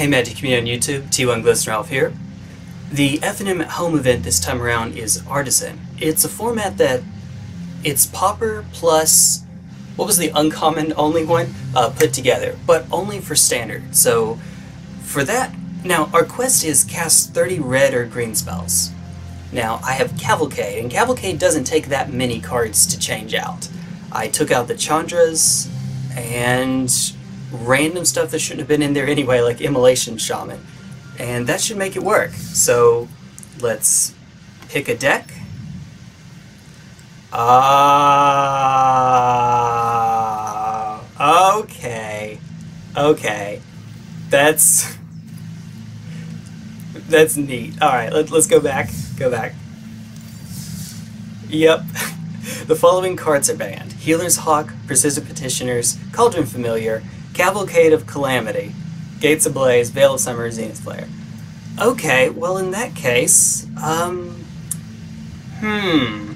Hey Magic Community on YouTube, T1 Glistener Elf here. The FNM at Home event this time around is Artisan. It's a format that it's Pauper plus, what was the uncommon only one? Uh, put together, but only for standard. So for that, now our quest is cast 30 red or green spells. Now I have Cavalcade, and Cavalcade doesn't take that many cards to change out. I took out the Chandras and random stuff that shouldn't have been in there anyway, like Immolation Shaman. And that should make it work. So let's pick a deck. Ah, uh, okay, okay, that's that's neat. All right, let, let's go back. Go back. Yep. the following cards are banned: Healer's Hawk, Persistent Petitioners, Cauldron Familiar, Cavalcade of Calamity, Gates Ablaze, Veil of Summer, Zenith Flare. Okay, well in that case, um, hmm.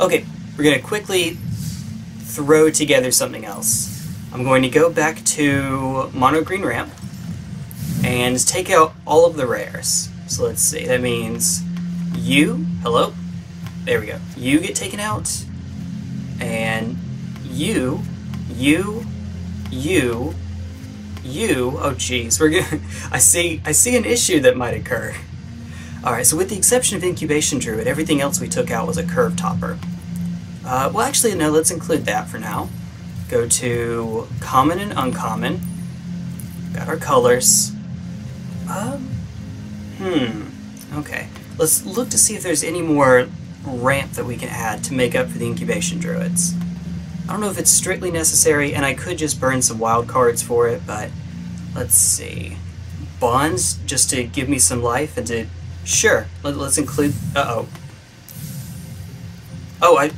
Okay, we're gonna quickly throw together something else. I'm going to go back to Mono Green Ramp and take out all of the rares. So let's see, that means you, hello, there we go. You get taken out, and you, you, you, you, oh geez, we're gonna, I see, I see an issue that might occur. Alright, so with the exception of Incubation Druid, everything else we took out was a curve topper. Uh, well actually, no, let's include that for now. Go to Common and Uncommon. Got our colors. Um, hmm, okay. Let's look to see if there's any more ramp that we can add to make up for the Incubation Druids. I don't know if it's strictly necessary, and I could just burn some wild cards for it, but let's see. Bonds, just to give me some life and to... Sure, let, us include... Uh-oh. Oh, I...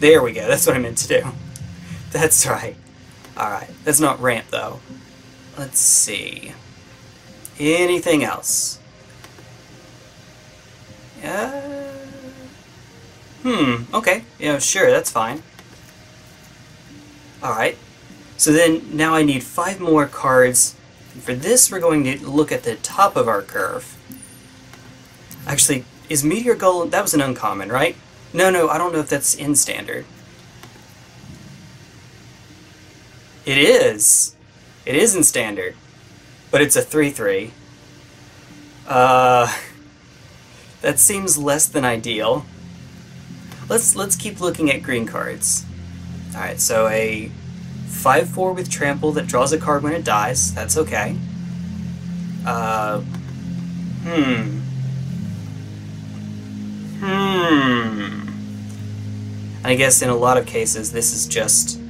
There we go, that's what I meant to do. That's right. Alright, that's not ramp, though. Let's see. Anything else? Uh... Hmm, okay. Yeah, sure, that's fine. Alright. So then, now I need five more cards. And For this, we're going to look at the top of our curve. Actually, is Meteor Golem... That was an uncommon, right? No, no, I don't know if that's in Standard. It is! It is in Standard. But it's a 3-3. Uh... That seems less than ideal. Let's let's keep looking at green cards. Alright, so a 5-4 with Trample that draws a card when it dies. That's okay. Uh, hmm. Hmm. I guess in a lot of cases this is just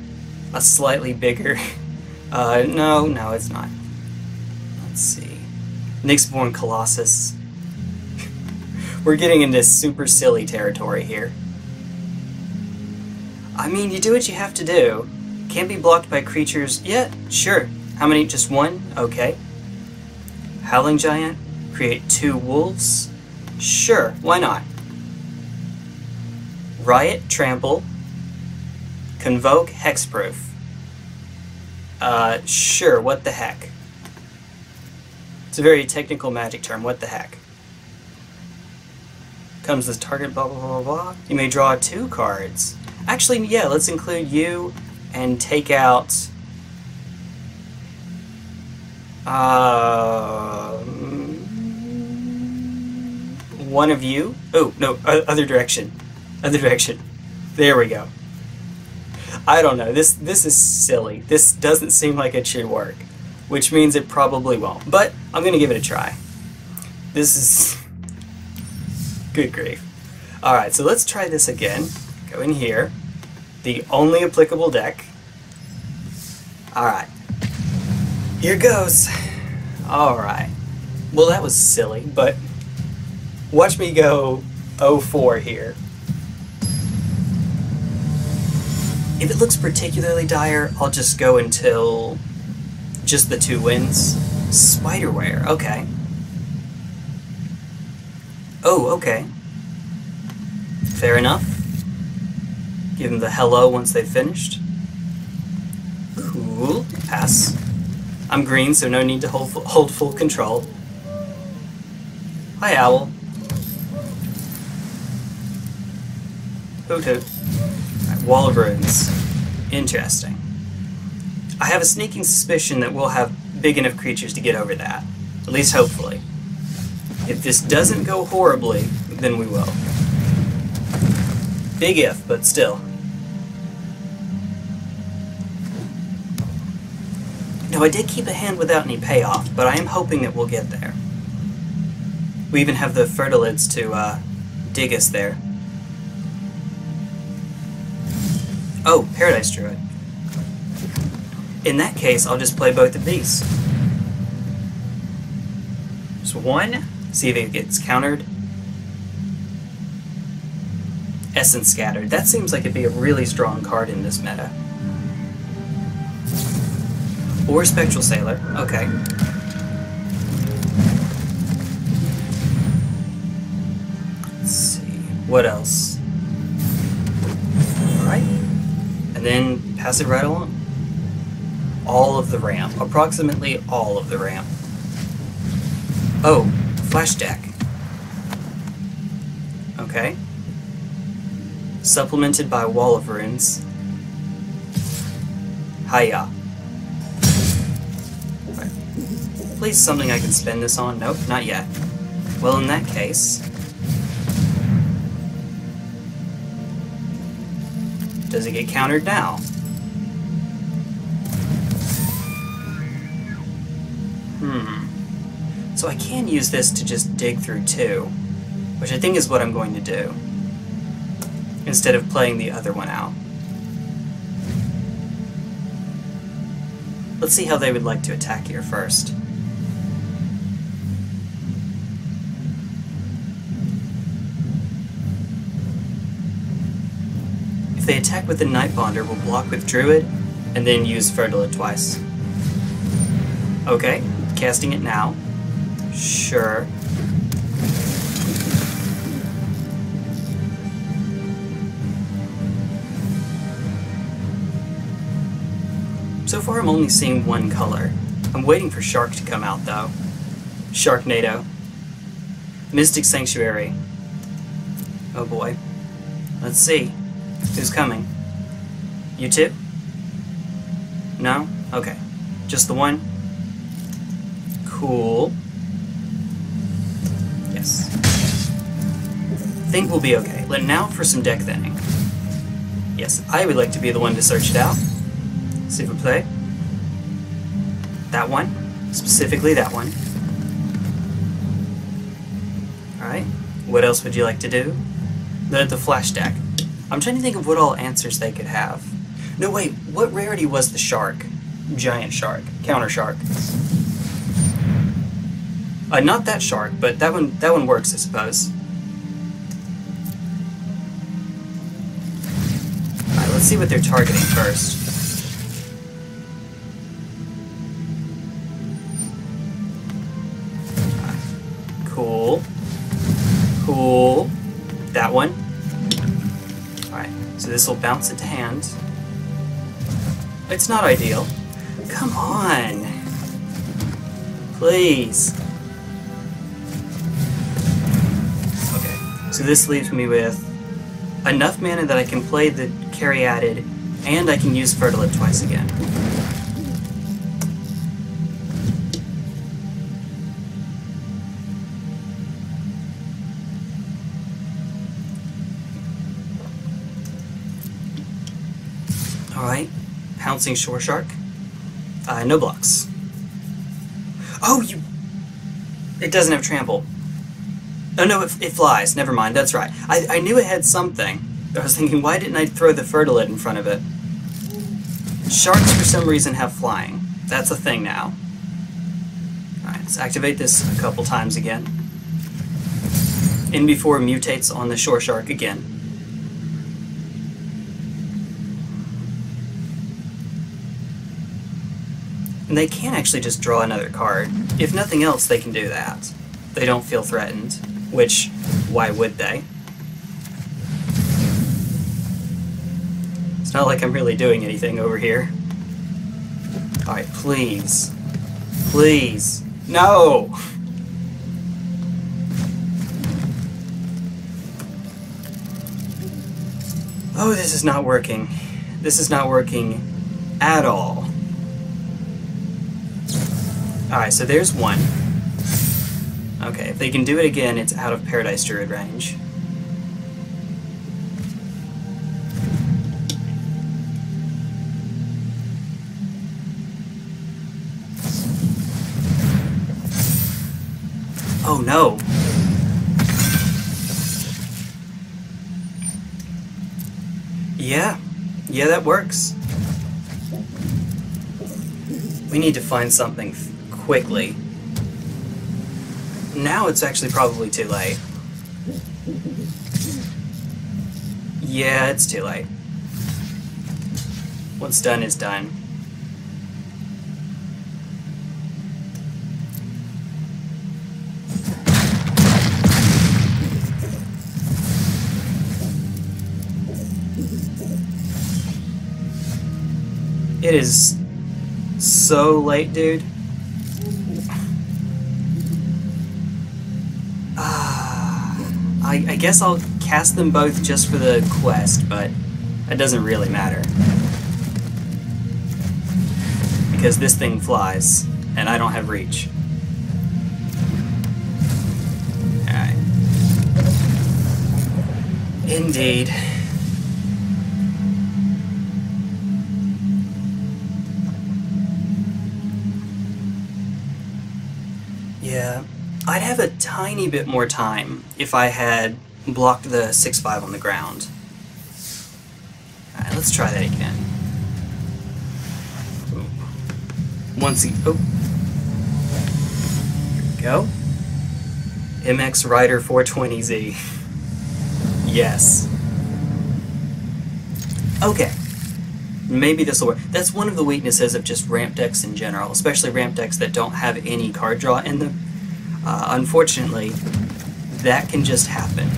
a slightly bigger... Uh, no, no, it's not. Let's see. Nyxborn Colossus. We're getting into super silly territory here. I mean, you do what you have to do. Can't be blocked by creatures. yet? sure. How many? Just one? Okay. Howling Giant. Create two wolves. Sure, why not? Riot, Trample. Convoke, Hexproof. Uh, sure, what the heck? It's a very technical magic term, what the heck? Comes this target, blah blah blah blah. You may draw two cards. Actually, yeah, let's include you and take out... Uh, one of you. Oh, no, other direction. Other direction. There we go. I don't know. This this is silly. This doesn't seem like it should work, which means it probably won't. But I'm going to give it a try. This is... Good grief. Alright, so let's try this again. Go in here. The only applicable deck. Alright. Here goes. Alright. Well, that was silly, but watch me go 0-4 here. If it looks particularly dire, I'll just go until just the two wins. Spiderware, okay. Oh, okay. Fair enough. Give them the hello once they've finished. Cool. Pass. I'm green, so no need to hold, hold full control. Hi, Owl. Hoot hoot. Right, Wall of Runes. Interesting. I have a sneaking suspicion that we'll have big enough creatures to get over that. At least hopefully. If this doesn't go horribly, then we will. Big if, but still. No, I did keep a hand without any payoff, but I am hoping that we'll get there. We even have the fertilids to uh, dig us there. Oh, Paradise Druid. In that case, I'll just play both of these. Just one, see if it gets countered. Essence Scattered. That seems like it'd be a really strong card in this meta. Or Spectral Sailor. Okay. Let's see. What else? Alright. And then pass it right along. All of the ramp. Approximately all of the ramp. Oh, flash deck. Okay. Supplemented by Wall of Runes. Hiya. Please something I can spend this on? Nope, not yet. Well, in that case... Does it get countered now? Hmm. So I can use this to just dig through two, which I think is what I'm going to do, instead of playing the other one out. Let's see how they would like to attack here first. They attack with the Night Bonder, we'll block with Druid, and then use Fertilid twice. Okay, casting it now. Sure. So far I'm only seeing one color. I'm waiting for Shark to come out though. Sharknado. Mystic Sanctuary. Oh boy. Let's see. Who's coming? You two? No? Okay. Just the one? Cool. Yes. Think we'll be okay. Let now for some deck thinning. Yes, I would like to be the one to search it out. See if we play. That one. Specifically that one. Alright. What else would you like to do? The, the flash deck. I'm trying to think of what all answers they could have. No, wait. What rarity was the shark? Giant shark. Counter shark. Uh, not that shark, but that one that one works, I suppose. Alright, let's see what they're targeting first. This will bounce it to hand. It's not ideal. Come on. Please. Okay, so this leaves me with enough mana that I can play the Caryatid, and I can use Fertilid twice again. Pouncing Shore Shark. Uh, no blocks. Oh, you... It doesn't have trample. Oh no, it, it flies. Never mind, that's right. I, I knew it had something. I was thinking, why didn't I throw the fertilid in front of it? Sharks, for some reason, have flying. That's a thing now. Alright, let's activate this a couple times again. In before mutates on the shore shark again. And they can actually just draw another card. If nothing else, they can do that. They don't feel threatened, which, why would they? It's not like I'm really doing anything over here. Alright, please. Please. No! Oh, this is not working. This is not working at all. Alright, so there's one. Okay, if they can do it again, it's out of Paradise Druid range. Oh no! Yeah, yeah, that works. We need to find something quickly. Now it's actually probably too late. Yeah, it's too late. What's done is done. It is so late, dude. I, guess I'll cast them both just for the quest, but it doesn't really matter. Because this thing flies, and I don't have reach. Alright. Indeed. I'd have a tiny bit more time if I had blocked the 6-5 on the ground. Alright, let's try that again. Once he, oh. We go. MX Rider 420Z. yes. Okay. Maybe this will work. That's one of the weaknesses of just ramp decks in general, especially ramp decks that don't have any card draw in them. Uh, unfortunately, that can just happen.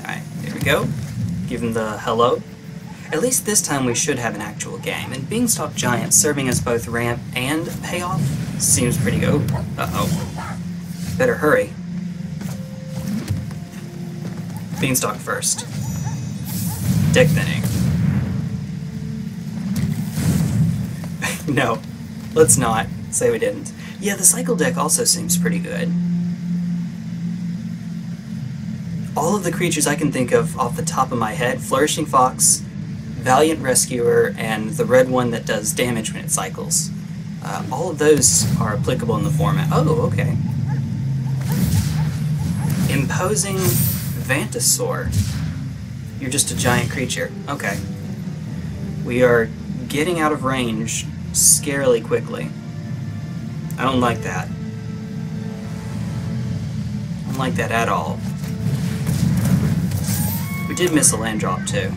Alright, there we go. Give him the hello. At least this time we should have an actual game, and Beanstalk Giant serving as both ramp and payoff seems pretty good. Uh-oh. Better hurry. Beanstalk first. Deck thinning. no, let's not say we didn't. Yeah, the cycle deck also seems pretty good. All of the creatures I can think of off the top of my head, Flourishing Fox, Valiant Rescuer, and the red one that does damage when it cycles. Uh, all of those are applicable in the format. Oh, okay. Imposing Vantasaur. You're just a giant creature. Okay. We are getting out of range scarily quickly. I don't like that. I don't like that at all. We did miss a land drop too.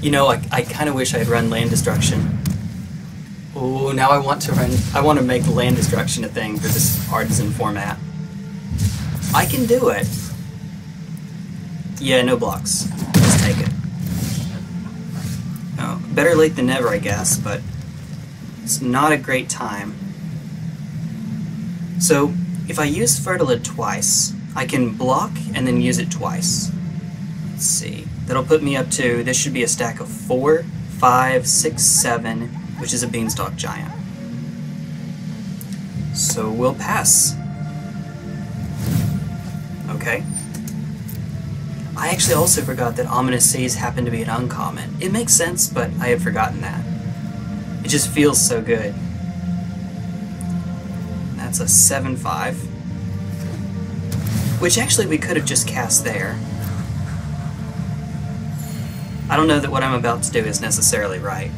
You know, I, I kind of wish I had run land destruction. Oh, now I want to run. I want to make land destruction a thing for this artisan format. I can do it. Yeah, no blocks. Just take it. Oh, better late than never, I guess, but it's not a great time. So, if I use Fertilid twice, I can block and then use it twice. Let's see. That'll put me up to, this should be a stack of four, five, six, seven, which is a beanstalk giant. So we'll pass. Okay. I actually also forgot that Ominous Seas happened to be an uncommon. It makes sense, but I had forgotten that. It just feels so good. That's a 7-5. Which actually we could have just cast there. I don't know that what I'm about to do is necessarily right.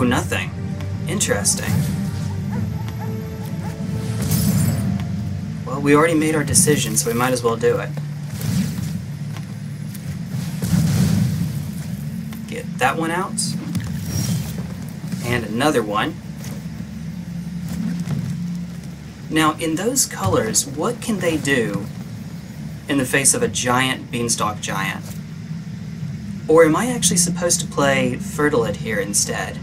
Oh, nothing. Interesting. Well, we already made our decision, so we might as well do it. Get that one out. And another one. Now, in those colors, what can they do in the face of a giant beanstalk giant? Or am I actually supposed to play Fertilid here instead?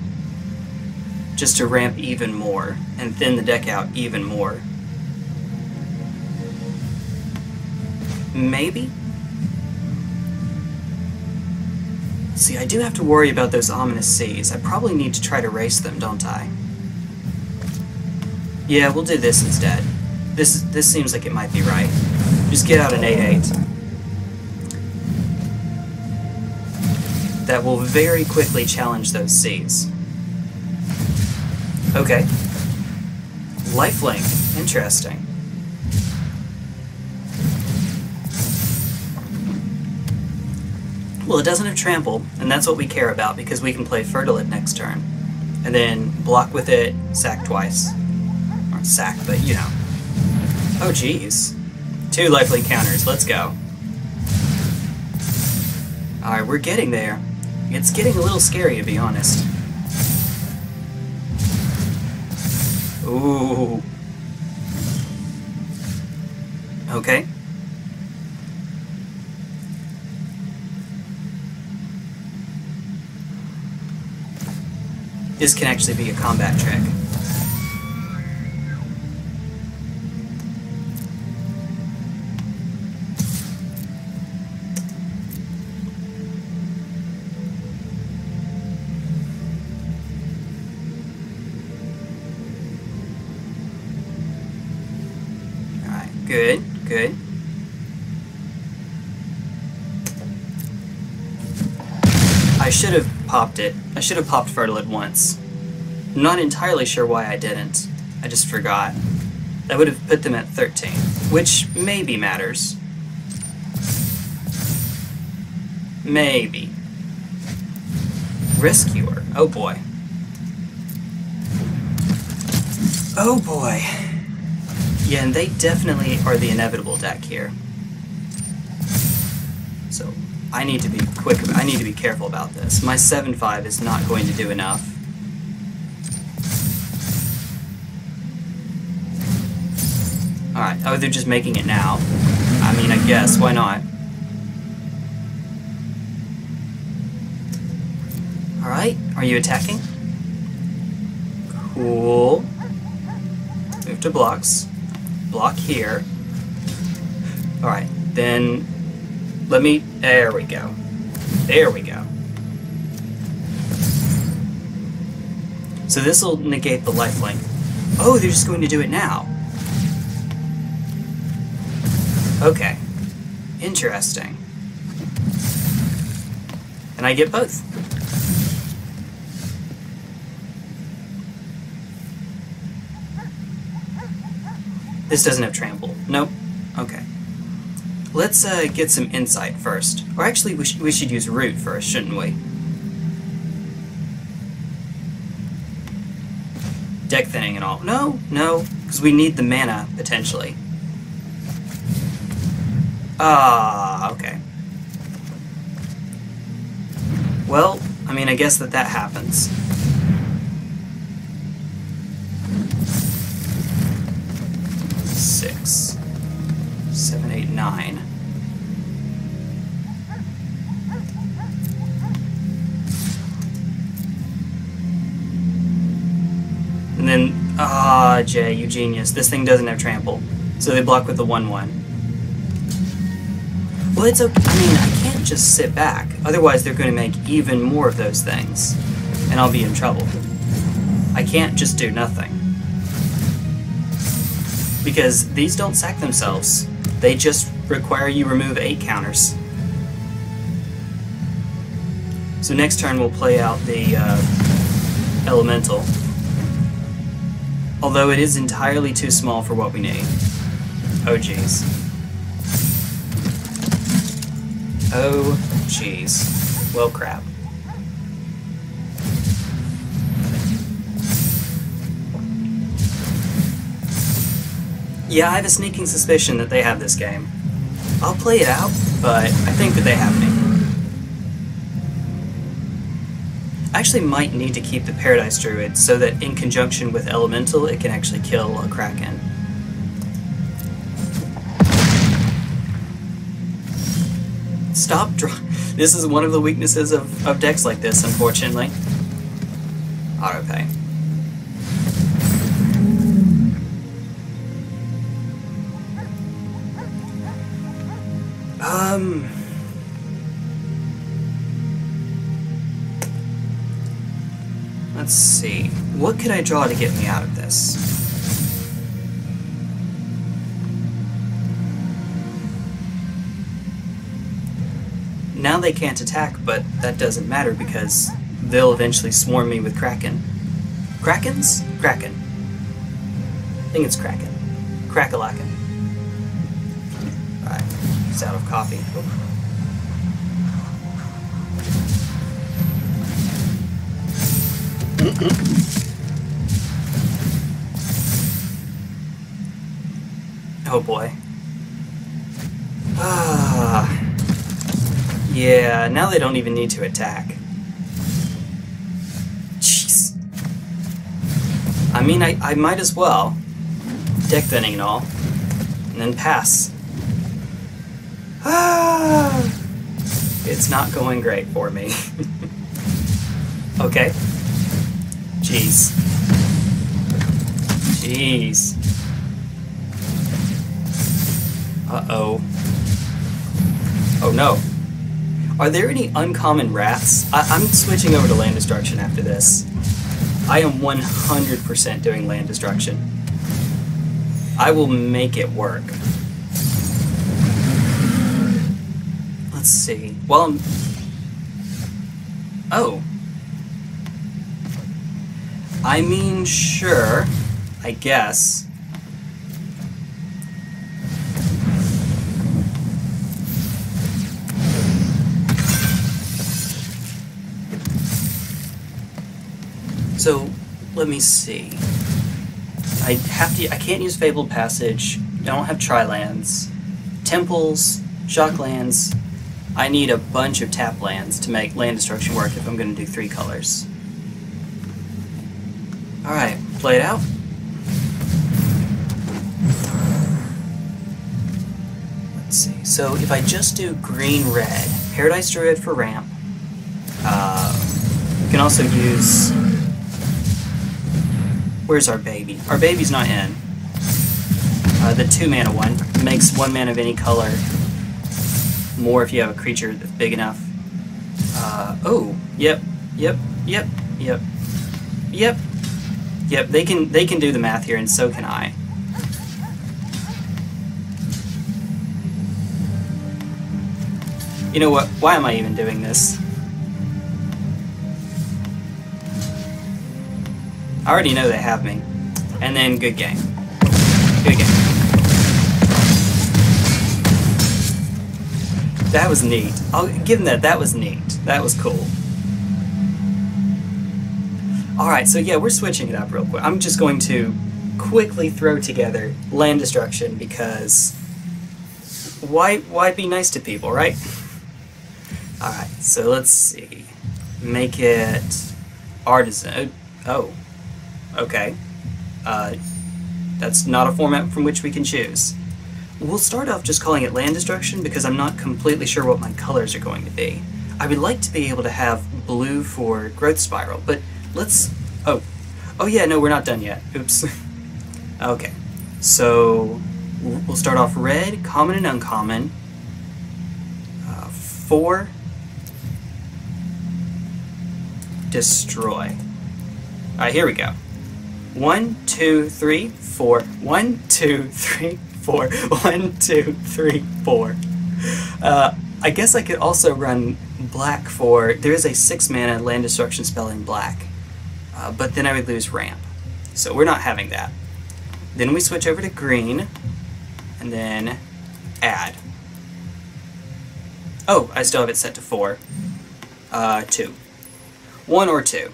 Just to ramp even more and thin the deck out even more. Maybe? See, I do have to worry about those ominous seas. I probably need to try to race them, don't I? Yeah, we'll do this instead. This this seems like it might be right. Just get out an A8. That will very quickly challenge those seas. Okay. Lifelink. Interesting. Well, it doesn't have trample, and that's what we care about because we can play Fertilid next turn. And then block with it, sack twice. Or sack, but you know. Oh, jeez. Two lifelink counters, let's go. Alright, we're getting there. It's getting a little scary, to be honest. Ooh. Okay. This can actually be a combat trick. Good, good. I should have popped it. I should have popped Fertilid once. I'm not entirely sure why I didn't. I just forgot. That would have put them at 13, which maybe matters. Maybe. Rescuer. Oh boy. Oh boy. Yeah, and they definitely are the inevitable deck here. So, I need to be quick, I need to be careful about this. My 7-5 is not going to do enough. Alright, oh, they're just making it now. I mean, I guess, why not? Alright, are you attacking? Cool. Move to blocks. Block here. Alright, then let me, there we go. There we go. So this will negate the lifelink. Oh, they're just going to do it now. Okay. Interesting. And I get both. This doesn't have trample. Nope. Okay. Let's uh, get some insight first. Or actually, we, sh we should use root first, shouldn't we? Deck thinning and all. No, no, because we need the mana, potentially. Ah, okay. Well, I mean, I guess that that happens. Six, seven, eight, nine. And then, ah, Jay, you genius. This thing doesn't have trample. So they block with the 1 1. Well, it's okay. I mean, I can't just sit back. Otherwise, they're going to make even more of those things. And I'll be in trouble. I can't just do nothing. Because these don't sack themselves. They just require you remove 8 counters. So next turn we'll play out the uh, Elemental. Although it is entirely too small for what we need. Oh jeez. Oh jeez. Well crap. Yeah, I have a sneaking suspicion that they have this game. I'll play it out, but I think that they have me. I actually might need to keep the Paradise Druid so that in conjunction with Elemental, it can actually kill a Kraken. Stop. This is one of the weaknesses of, of decks like this, unfortunately. Autopay. Um... Let's see. What could I draw to get me out of this? Now they can't attack, but that doesn't matter because they'll eventually swarm me with Kraken. Krakens? Kraken. I think it's Kraken. Crackalacken. Out of coffee. oh boy. Ah. Yeah, now they don't even need to attack. Jeez. I mean, I, I might as well. Deck thinning and all. And then pass. It's not going great for me. okay. Jeez. Jeez. Uh-oh. Oh no. Are there any uncommon wraths? I am switching over to land destruction after this. I am 100% doing land destruction. I will make it work. Let's see. Well, I'm... Oh. I mean, sure. I guess. So, let me see. I have to. I can't use Fabled Passage. I don't have Tri-lands. Temples, Shocklands. I need a bunch of tap lands to make land destruction work if I'm going to do three colors. Alright, play it out. Let's see. So if I just do green-red, Paradise Druid for ramp. Uh, you can also use Where's our baby? Our baby's not in. Uh, the two mana one makes one mana of any color. More if you have a creature that's big enough. Uh, oh, yep, yep, yep, yep, yep, yep. They can they can do the math here, and so can I. You know what? Why am I even doing this? I already know they have me. And then good game. Good game. That was neat. I'll give them that. That was neat. That was cool. Alright, so yeah, we're switching it up real quick. I'm just going to quickly throw together land destruction because why why be nice to people, right? Alright, so let's see. Make it artisan. Oh, Okay. Uh, that's not a format from which we can choose. We'll start off just calling it land destruction because I'm not completely sure what my colors are going to be. I would like to be able to have blue for growth spiral, but let's... Oh. Oh yeah, no, we're not done yet. Oops. okay. So, we'll start off red, common and uncommon. Uh, four. Destroy. Alright, here we go. One, two, three, four. One, two, three, four. One, two, three, four. Uh, I guess I could also run black for... There is a six mana land destruction spell in black. Uh, but then I would lose ramp. So we're not having that. Then we switch over to green. And then add. Oh, I still have it set to four. Uh, two. One or two.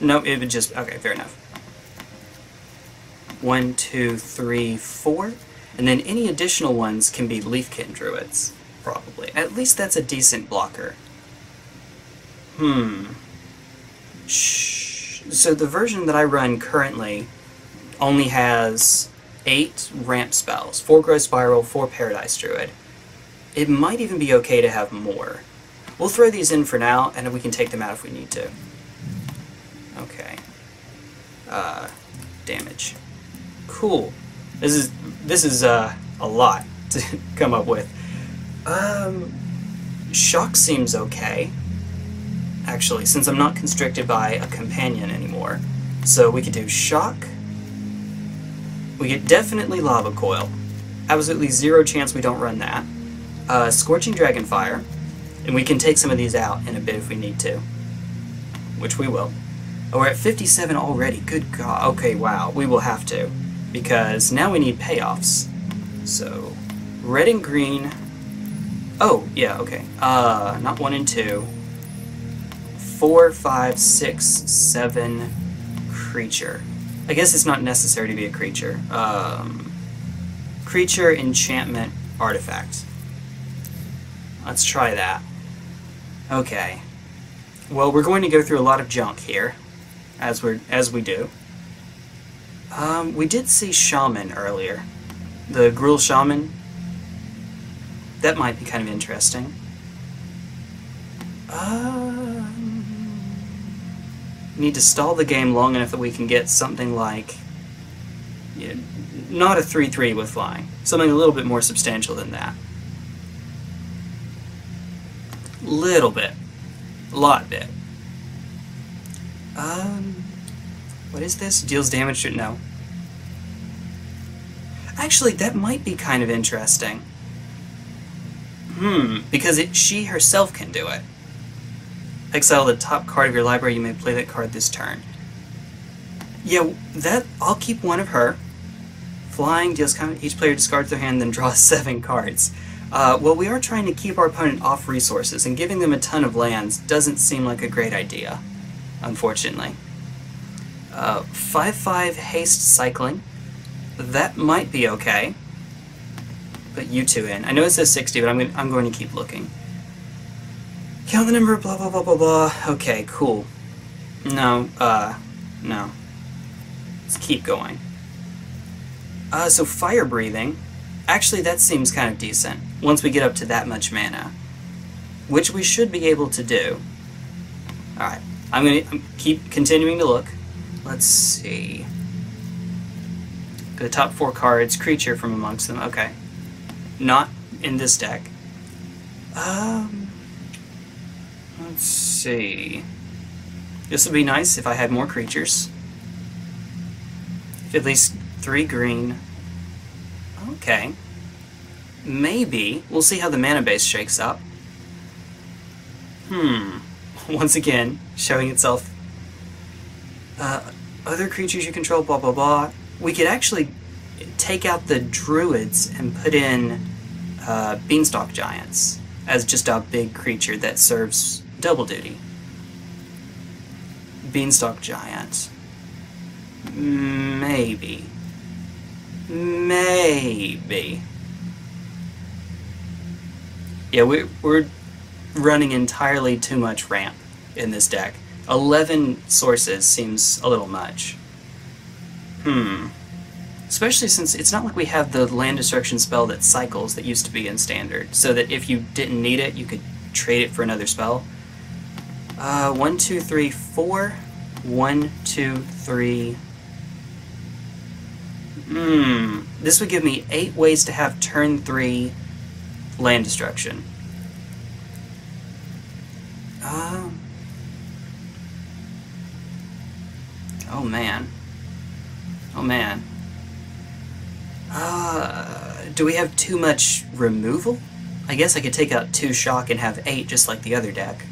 No, it would just... Okay, fair enough. One, two, three, four. And then any additional ones can be Leafkin Druids, probably. At least that's a decent blocker. Hmm. Shh. So the version that I run currently only has eight ramp spells, four Growth Spiral, four Paradise Druid. It might even be okay to have more. We'll throw these in for now, and then we can take them out if we need to. Okay. Uh, damage. Cool. This is this is uh, a lot to come up with. Um, shock seems okay. Actually, since I'm not constricted by a companion anymore, so we could do shock. We get definitely lava coil. Absolutely zero chance we don't run that. Uh, scorching dragonfire, and we can take some of these out in a bit if we need to, which we will. Oh, we're at 57 already. Good God. Okay, wow. We will have to because now we need payoffs. So, red and green. Oh, yeah, okay. Uh, not one and two. Four, five, six, seven, creature. I guess it's not necessary to be a creature. Um, creature, enchantment, artifact. Let's try that. Okay. Well, we're going to go through a lot of junk here, as we're as we do. Um, we did see Shaman earlier. The Gruul Shaman. That might be kind of interesting. Um, need to stall the game long enough that we can get something like... You know, not a 3-3 with flying. Something a little bit more substantial than that. Little bit. A lot bit. Um... What is this? Deals damage to... No. Actually, that might be kind of interesting. Hmm, because it, she herself can do it. Exile the top card of your library, you may play that card this turn. Yeah, that I'll keep one of her. Flying deals comment, each player discards their hand, then draws seven cards. Uh, well, we are trying to keep our opponent off resources, and giving them a ton of lands doesn't seem like a great idea, unfortunately. 5-5 uh, haste cycling. That might be okay. Put you two in. I know it says 60, but I'm, gonna, I'm going to keep looking. Count the number, blah, blah, blah, blah, blah. Okay, cool. No, uh, no. Let's keep going. Uh, so fire breathing. Actually, that seems kind of decent, once we get up to that much mana. Which we should be able to do. Alright, I'm gonna keep continuing to look. Let's see. The top four cards, creature from amongst them. Okay. Not in this deck. Um, let's see. This would be nice if I had more creatures. At least three green. Okay. Maybe. We'll see how the mana base shakes up. Hmm. Once again, showing itself uh, other creatures you control, blah blah blah. We could actually take out the druids and put in uh, beanstalk giants as just a big creature that serves double duty. Beanstalk giant. Maybe. Maybe. Yeah, we, we're running entirely too much ramp in this deck. 11 sources seems a little much. Hmm. Especially since it's not like we have the land destruction spell that cycles that used to be in standard, so that if you didn't need it, you could trade it for another spell. Uh, one, two, three, four. One, two, three. Hmm. This would give me eight ways to have turn three land destruction. Um. Oh man. Oh man. Uh, do we have too much removal? I guess I could take out two shock and have eight just like the other deck.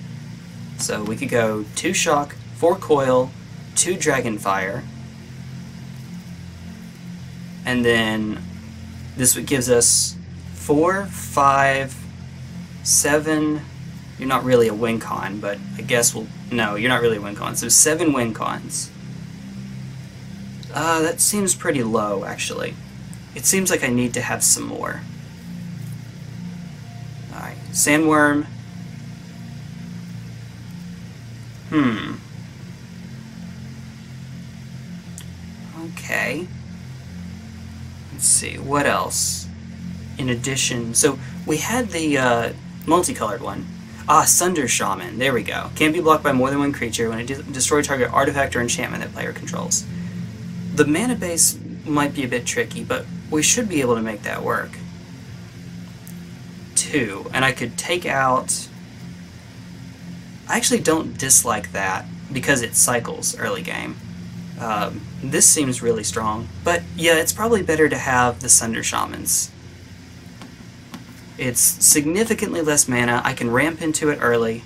So we could go two shock, four coil, two dragonfire, and then this would gives us four, five, seven. You're not really a win con, but I guess we'll. No, you're not really a win con. So seven win cons. Uh, that seems pretty low, actually. It seems like I need to have some more. Alright, Sandwurm. Hmm. Okay. Let's see, what else? In addition, so we had the uh, multicolored one. Ah, Sunder Shaman. There we go. Can't be blocked by more than one creature when it de destroy target artifact or enchantment that player controls. The mana base might be a bit tricky, but we should be able to make that work. Two, and I could take out... I actually don't dislike that because it cycles early game. Um, this seems really strong, but yeah, it's probably better to have the Sunder Shamans. It's significantly less mana, I can ramp into it early.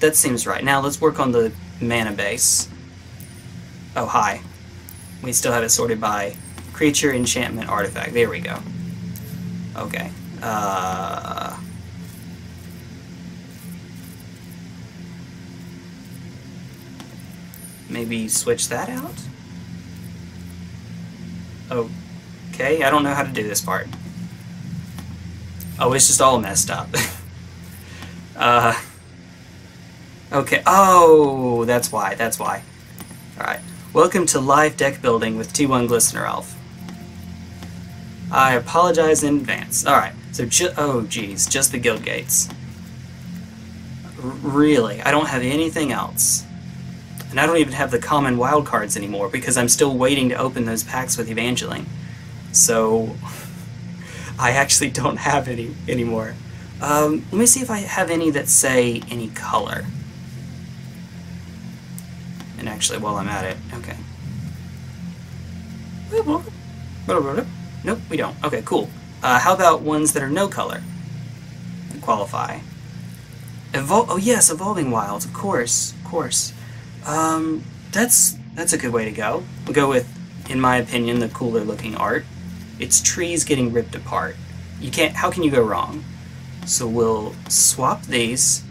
That seems right. Now let's work on the mana base. Oh, hi. We still have it sorted by creature, enchantment, artifact. There we go. Okay. Uh... Maybe switch that out? Okay, I don't know how to do this part. Oh, it's just all messed up. uh... Okay, oh, that's why, that's why. Alright, welcome to live deck building with T1 Glistener Elf. I apologize in advance. Alright, so oh geez, just the guild gates. R really, I don't have anything else. And I don't even have the common wild cards anymore because I'm still waiting to open those packs with Evangeline. So I actually don't have any anymore. Um, let me see if I have any that say any color. Actually, while I'm at it, okay. Nope, we don't. Okay, cool. Uh, how about ones that are no color? Qualify. Evol oh yes, Evolving Wilds, of course, of course. Um, that's that's a good way to go. We'll go with, in my opinion, the cooler looking art. It's trees getting ripped apart. You can't, how can you go wrong? So we'll swap these,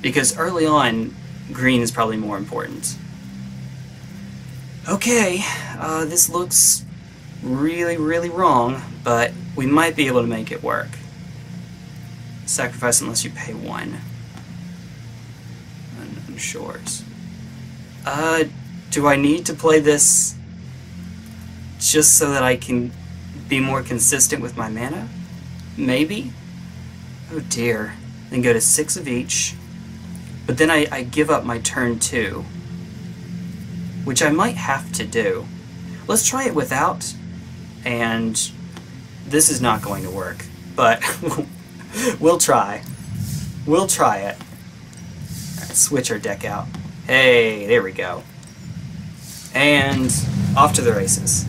because early on, green is probably more important. Okay, uh, this looks really, really wrong, but we might be able to make it work. Sacrifice unless you pay one. Unknown Shores. Uh, do I need to play this just so that I can be more consistent with my mana? Maybe? Oh dear. Then go to six of each. But then I, I give up my turn two. Which I might have to do. Let's try it without, and this is not going to work. But we'll try. We'll try it. Right, switch our deck out. Hey, there we go. And off to the races.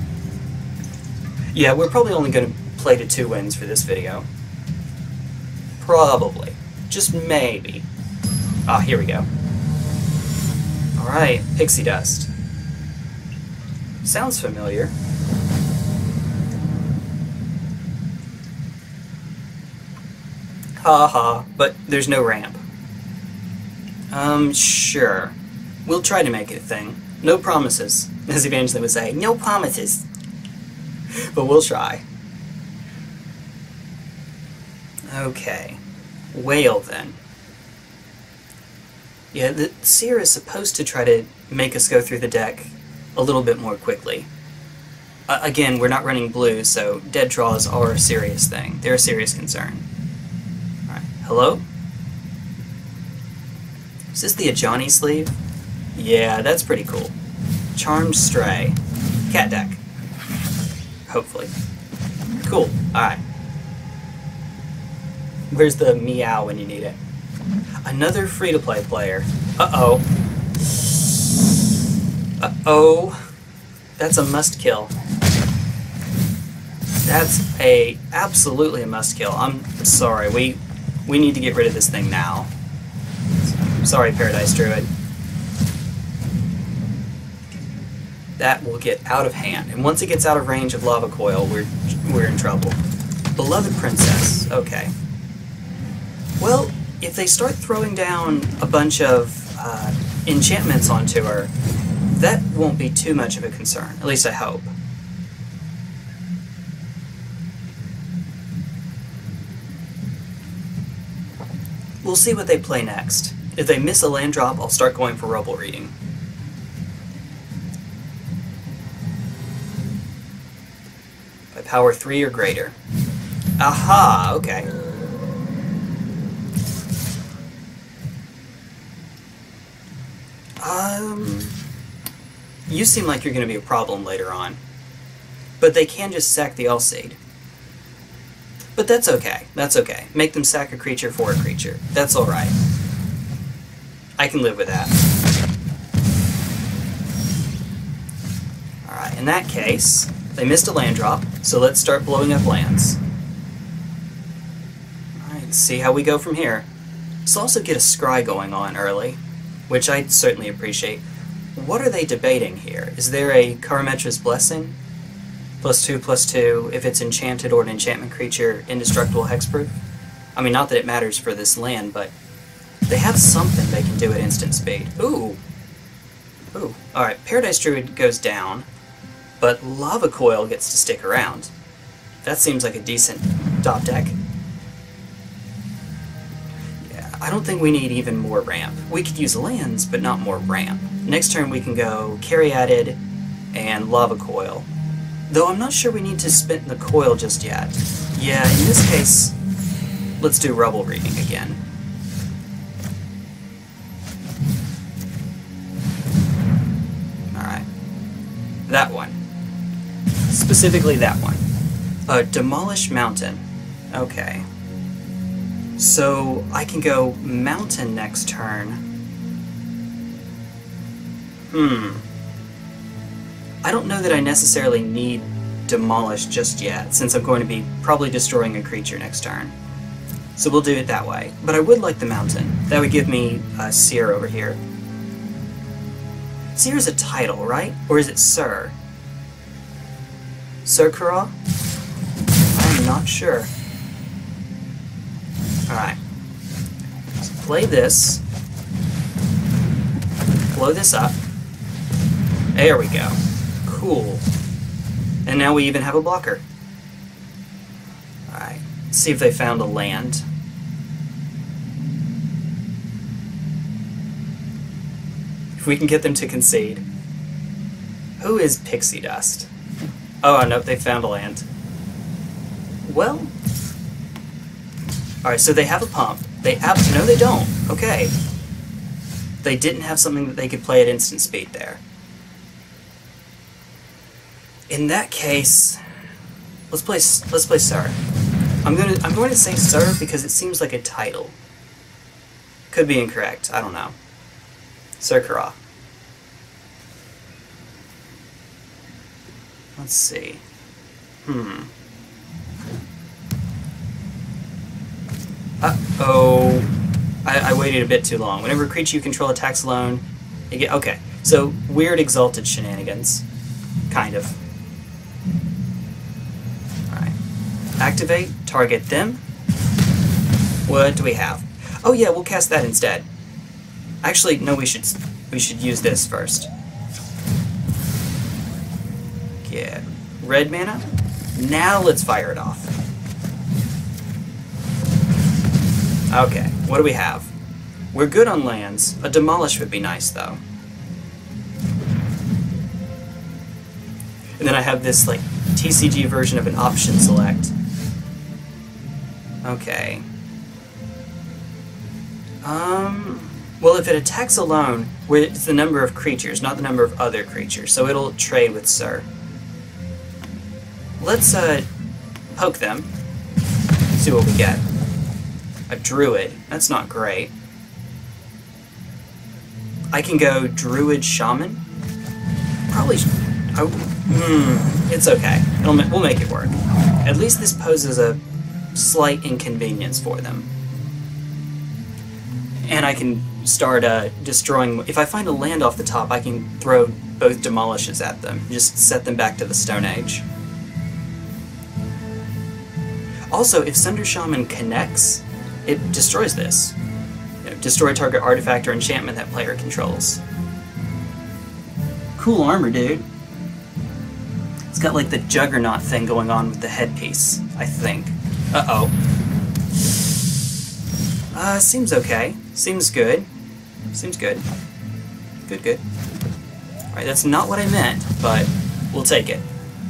Yeah, we're probably only going to play to two wins for this video. Probably. Just maybe. Ah, here we go. Alright, Pixie Dust. Sounds familiar. Haha, ha, but there's no ramp. Um, sure. We'll try to make it a thing. No promises, as Evangeline would say. No promises. but we'll try. Okay. Whale, then. Yeah, the Seer is supposed to try to make us go through the deck a little bit more quickly. Uh, again, we're not running blue, so dead draws are a serious thing. They're a serious concern. Alright, hello? Is this the Ajani sleeve? Yeah, that's pretty cool. Charmed Stray. Cat deck. Hopefully. Cool, alright. Where's the meow when you need it? Another free-to-play player. Uh-oh. Uh-oh. That's a must-kill. That's a absolutely a must-kill. I'm sorry. We we need to get rid of this thing now. Sorry, Paradise Druid. That will get out of hand. And once it gets out of range of Lava Coil, we're, we're in trouble. Beloved Princess. Okay. Well, if they start throwing down a bunch of uh, enchantments onto her, that won't be too much of a concern. At least I hope. We'll see what they play next. If they miss a land drop, I'll start going for Rubble Reading. By power 3 or greater. Aha, okay. Um, you seem like you're going to be a problem later on. But they can just sack the Alseid. But that's okay. That's okay. Make them sack a creature for a creature. That's alright. I can live with that. Alright, in that case, they missed a land drop, so let's start blowing up lands. Alright, see how we go from here. Let's also get a scry going on early, which I certainly appreciate. What are they debating here? Is there a Karametra's Blessing? Plus two, plus two, if it's enchanted or an enchantment creature, indestructible hexproof? I mean, not that it matters for this land, but they have something they can do at instant speed. Ooh! Ooh. Alright, Paradise Druid goes down, but Lava Coil gets to stick around. That seems like a decent top deck. I don't think we need even more ramp. We could use lands, but not more ramp. Next turn we can go Caryatid and Lava Coil. Though I'm not sure we need to spin the coil just yet. Yeah, in this case, let's do Rubble Reading again. Alright. That one. Specifically that one. A Demolish Mountain. Okay. So, I can go Mountain next turn. Hmm. I don't know that I necessarily need Demolish just yet, since I'm going to be probably destroying a creature next turn. So we'll do it that way. But I would like the Mountain. That would give me uh, Seer over here. Seer is a title, right? Or is it Sir? Sir Carah? I'm not sure. Alright. So play this. Blow this up. There we go. Cool. And now we even have a blocker. Alright. See if they found a land. If we can get them to concede. Who is Pixie Dust? Oh, nope, they found a land. Well... Alright, so they have a pump. They ab- No, they don't. Okay. They didn't have something that they could play at instant speed there. In that case, let's play let's play Sir. I'm gonna I'm going to say Sir because it seems like a title. Could be incorrect. I don't know. Sir Carah. Let's see. Hmm. Uh-oh. I, I waited a bit too long. Whenever a creature you control attacks alone, get... Okay. So, weird exalted shenanigans. Kind of. Alright. Activate, target them. What do we have? Oh yeah, we'll cast that instead. Actually, no, we should we should use this first. Get red mana. Now let's fire it off. Okay, what do we have? We're good on lands. A demolish would be nice, though. And then I have this, like, TCG version of an option select. Okay. Um... Well, if it attacks alone, it's the number of creatures, not the number of other creatures, so it'll trade with Sir. Let's, uh, poke them. See what we get. A druid. That's not great. I can go druid shaman. Probably. Oh, hmm. It's okay. It'll, we'll make it work. At least this poses a slight inconvenience for them. And I can start uh, destroying. If I find a land off the top, I can throw both demolishes at them. Just set them back to the Stone Age. Also, if Sunder Shaman connects, it destroys this. You know, destroy target artifact or enchantment that player controls. Cool armor, dude. It's got like the juggernaut thing going on with the headpiece, I think. Uh-oh. Uh, seems okay. Seems good. Seems good. Good, good. Alright, that's not what I meant, but we'll take it.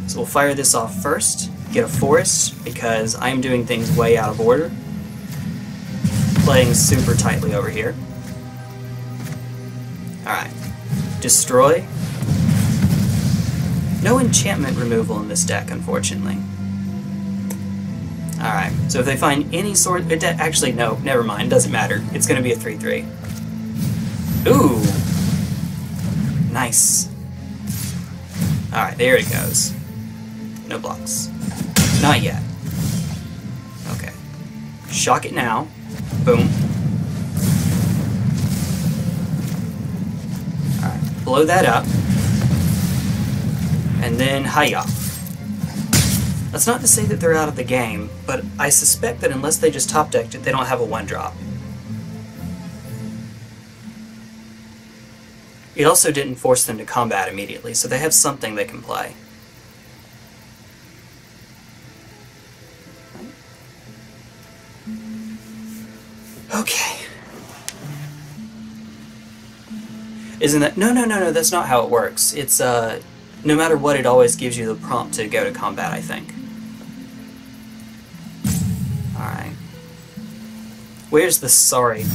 So we'll fire this off first, get a forest, because I'm doing things way out of order. Playing super tightly over here. Alright. Destroy. No enchantment removal in this deck, unfortunately. Alright, so if they find any sort... It actually, no, never mind, doesn't matter. It's going to be a 3-3. Ooh! Nice. Alright, there it goes. No blocks. Not yet. Okay. Shock it now. Boom. Alright, blow that up. And then hiya. That's not to say that they're out of the game, but I suspect that unless they just top decked it, they don't have a one drop. It also didn't force them to combat immediately, so they have something they can play. Okay. Isn't that... No, no, no, no, that's not how it works. It's, uh... No matter what, it always gives you the prompt to go to combat, I think. Alright. Where's the sorry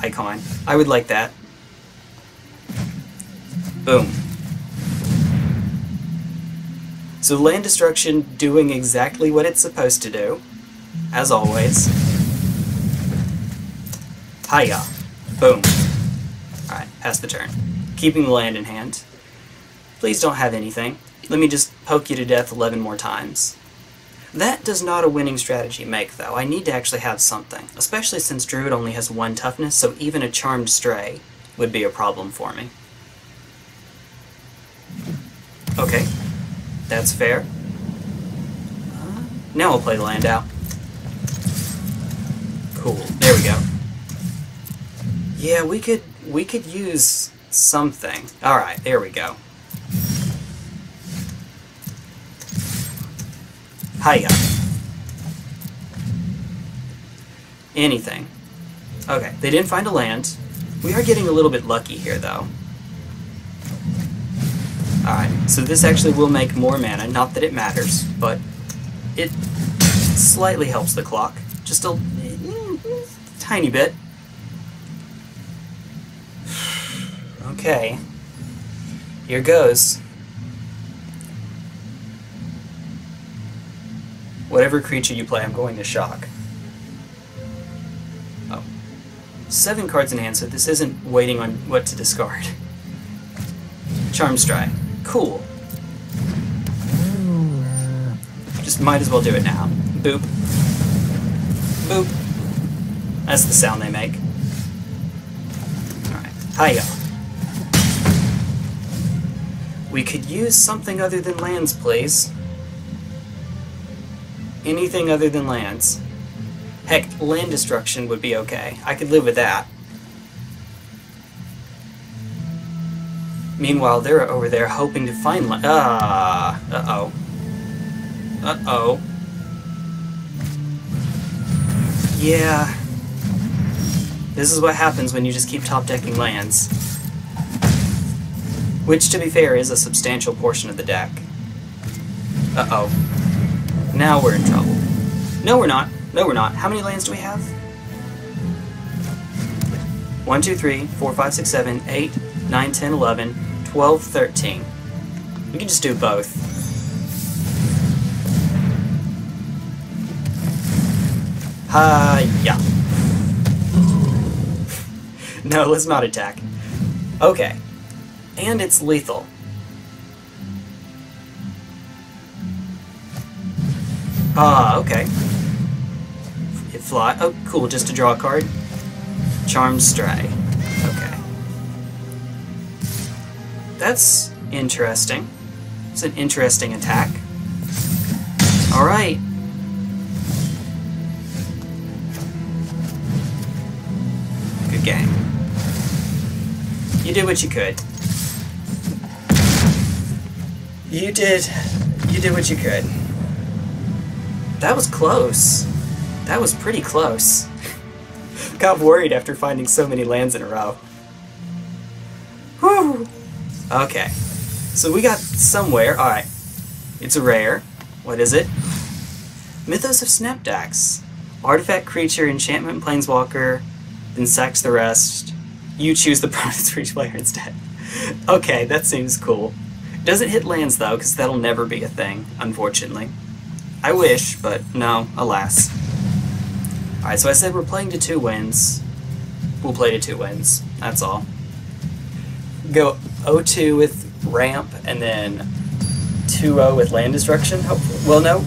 icon? I would like that. Boom. So land destruction doing exactly what it's supposed to do, as always. Hiya. Boom. Alright, pass the turn. Keeping the land in hand. Please don't have anything. Let me just poke you to death 11 more times. That does not a winning strategy make, though. I need to actually have something, especially since Druid only has one toughness, so even a Charmed Stray would be a problem for me. Okay, that's fair. Uh, now we'll play the land out. Cool, there we go. Yeah, we could we could use something. Alright, there we go. Hiya. Anything. Okay, they didn't find a land. We are getting a little bit lucky here, though. Alright, so this actually will make more mana, not that it matters, but it slightly helps the clock. Just a eh, tiny bit. Okay. Here goes. Whatever creature you play, I'm going to shock. Oh. Seven cards in hand, so this isn't waiting on what to discard. Charm Strike. Cool. Just might as well do it now. Boop. Boop. That's the sound they make. Alright. Hiya. We could use something other than lands, please anything other than lands. Heck, land destruction would be okay. I could live with that. Meanwhile, they're over there hoping to find land. Ah, uh-oh. Uh-oh. Yeah. This is what happens when you just keep top-decking lands. Which, to be fair, is a substantial portion of the deck. Uh-oh. Now we're in trouble. No, we're not. No, we're not. How many lands do we have? 1, 2, 3, 4, 5, 6, 7, 8, 9, 10, 11, 12, 13. We can just do both. Hi-ya. no, let's not attack. Okay. And it's lethal. Ah, okay. It fly. Oh, cool. Just to draw a card. Charmed Stray. Okay. That's interesting. It's an interesting attack. Alright. Good game. You did what you could. You did. You did what you could. That was close. That was pretty close. Got worried after finding so many lands in a row. Whew. Okay. So we got somewhere. Alright. It's a rare. What is it? Mythos of Snapdax. Artifact creature, enchantment, planeswalker, then sacks the rest. You choose the permanents for each player instead. okay, that seems cool. Doesn't hit lands though, because that'll never be a thing, unfortunately. I wish, but no, alas. Alright, so I said we're playing to two wins. We'll play to two wins. That's all. Go 0-2 with ramp, and then 2-0 with land destruction. Hopefully. Well, no.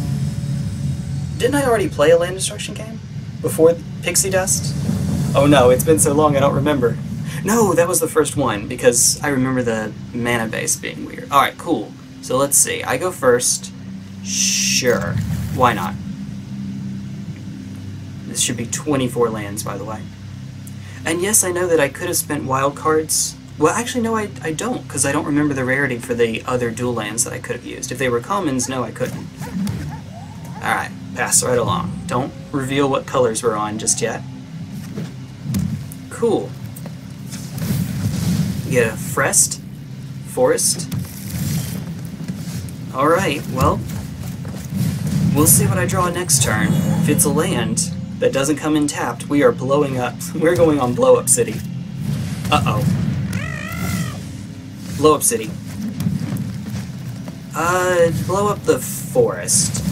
Didn't I already play a land destruction game? Before Pixie Dust? Oh no, it's been so long I don't remember. No, that was the first one, because I remember the mana base being weird. Alright, cool. So let's see. I go first. Sure. Why not? This should be 24 lands, by the way. And yes, I know that I could have spent wild cards. Well, actually, no, I, I don't, because I don't remember the rarity for the other dual lands that I could have used. If they were commons, no, I couldn't. Alright, pass right along. Don't reveal what colors we're on just yet. Cool. Get a Frest, Forest. Alright, well, we'll see what I draw next turn. If it's a land that doesn't come in tapped, we are blowing up. We're going on Blow Up City. Uh-oh. Blow Up City. Uh, blow up the forest.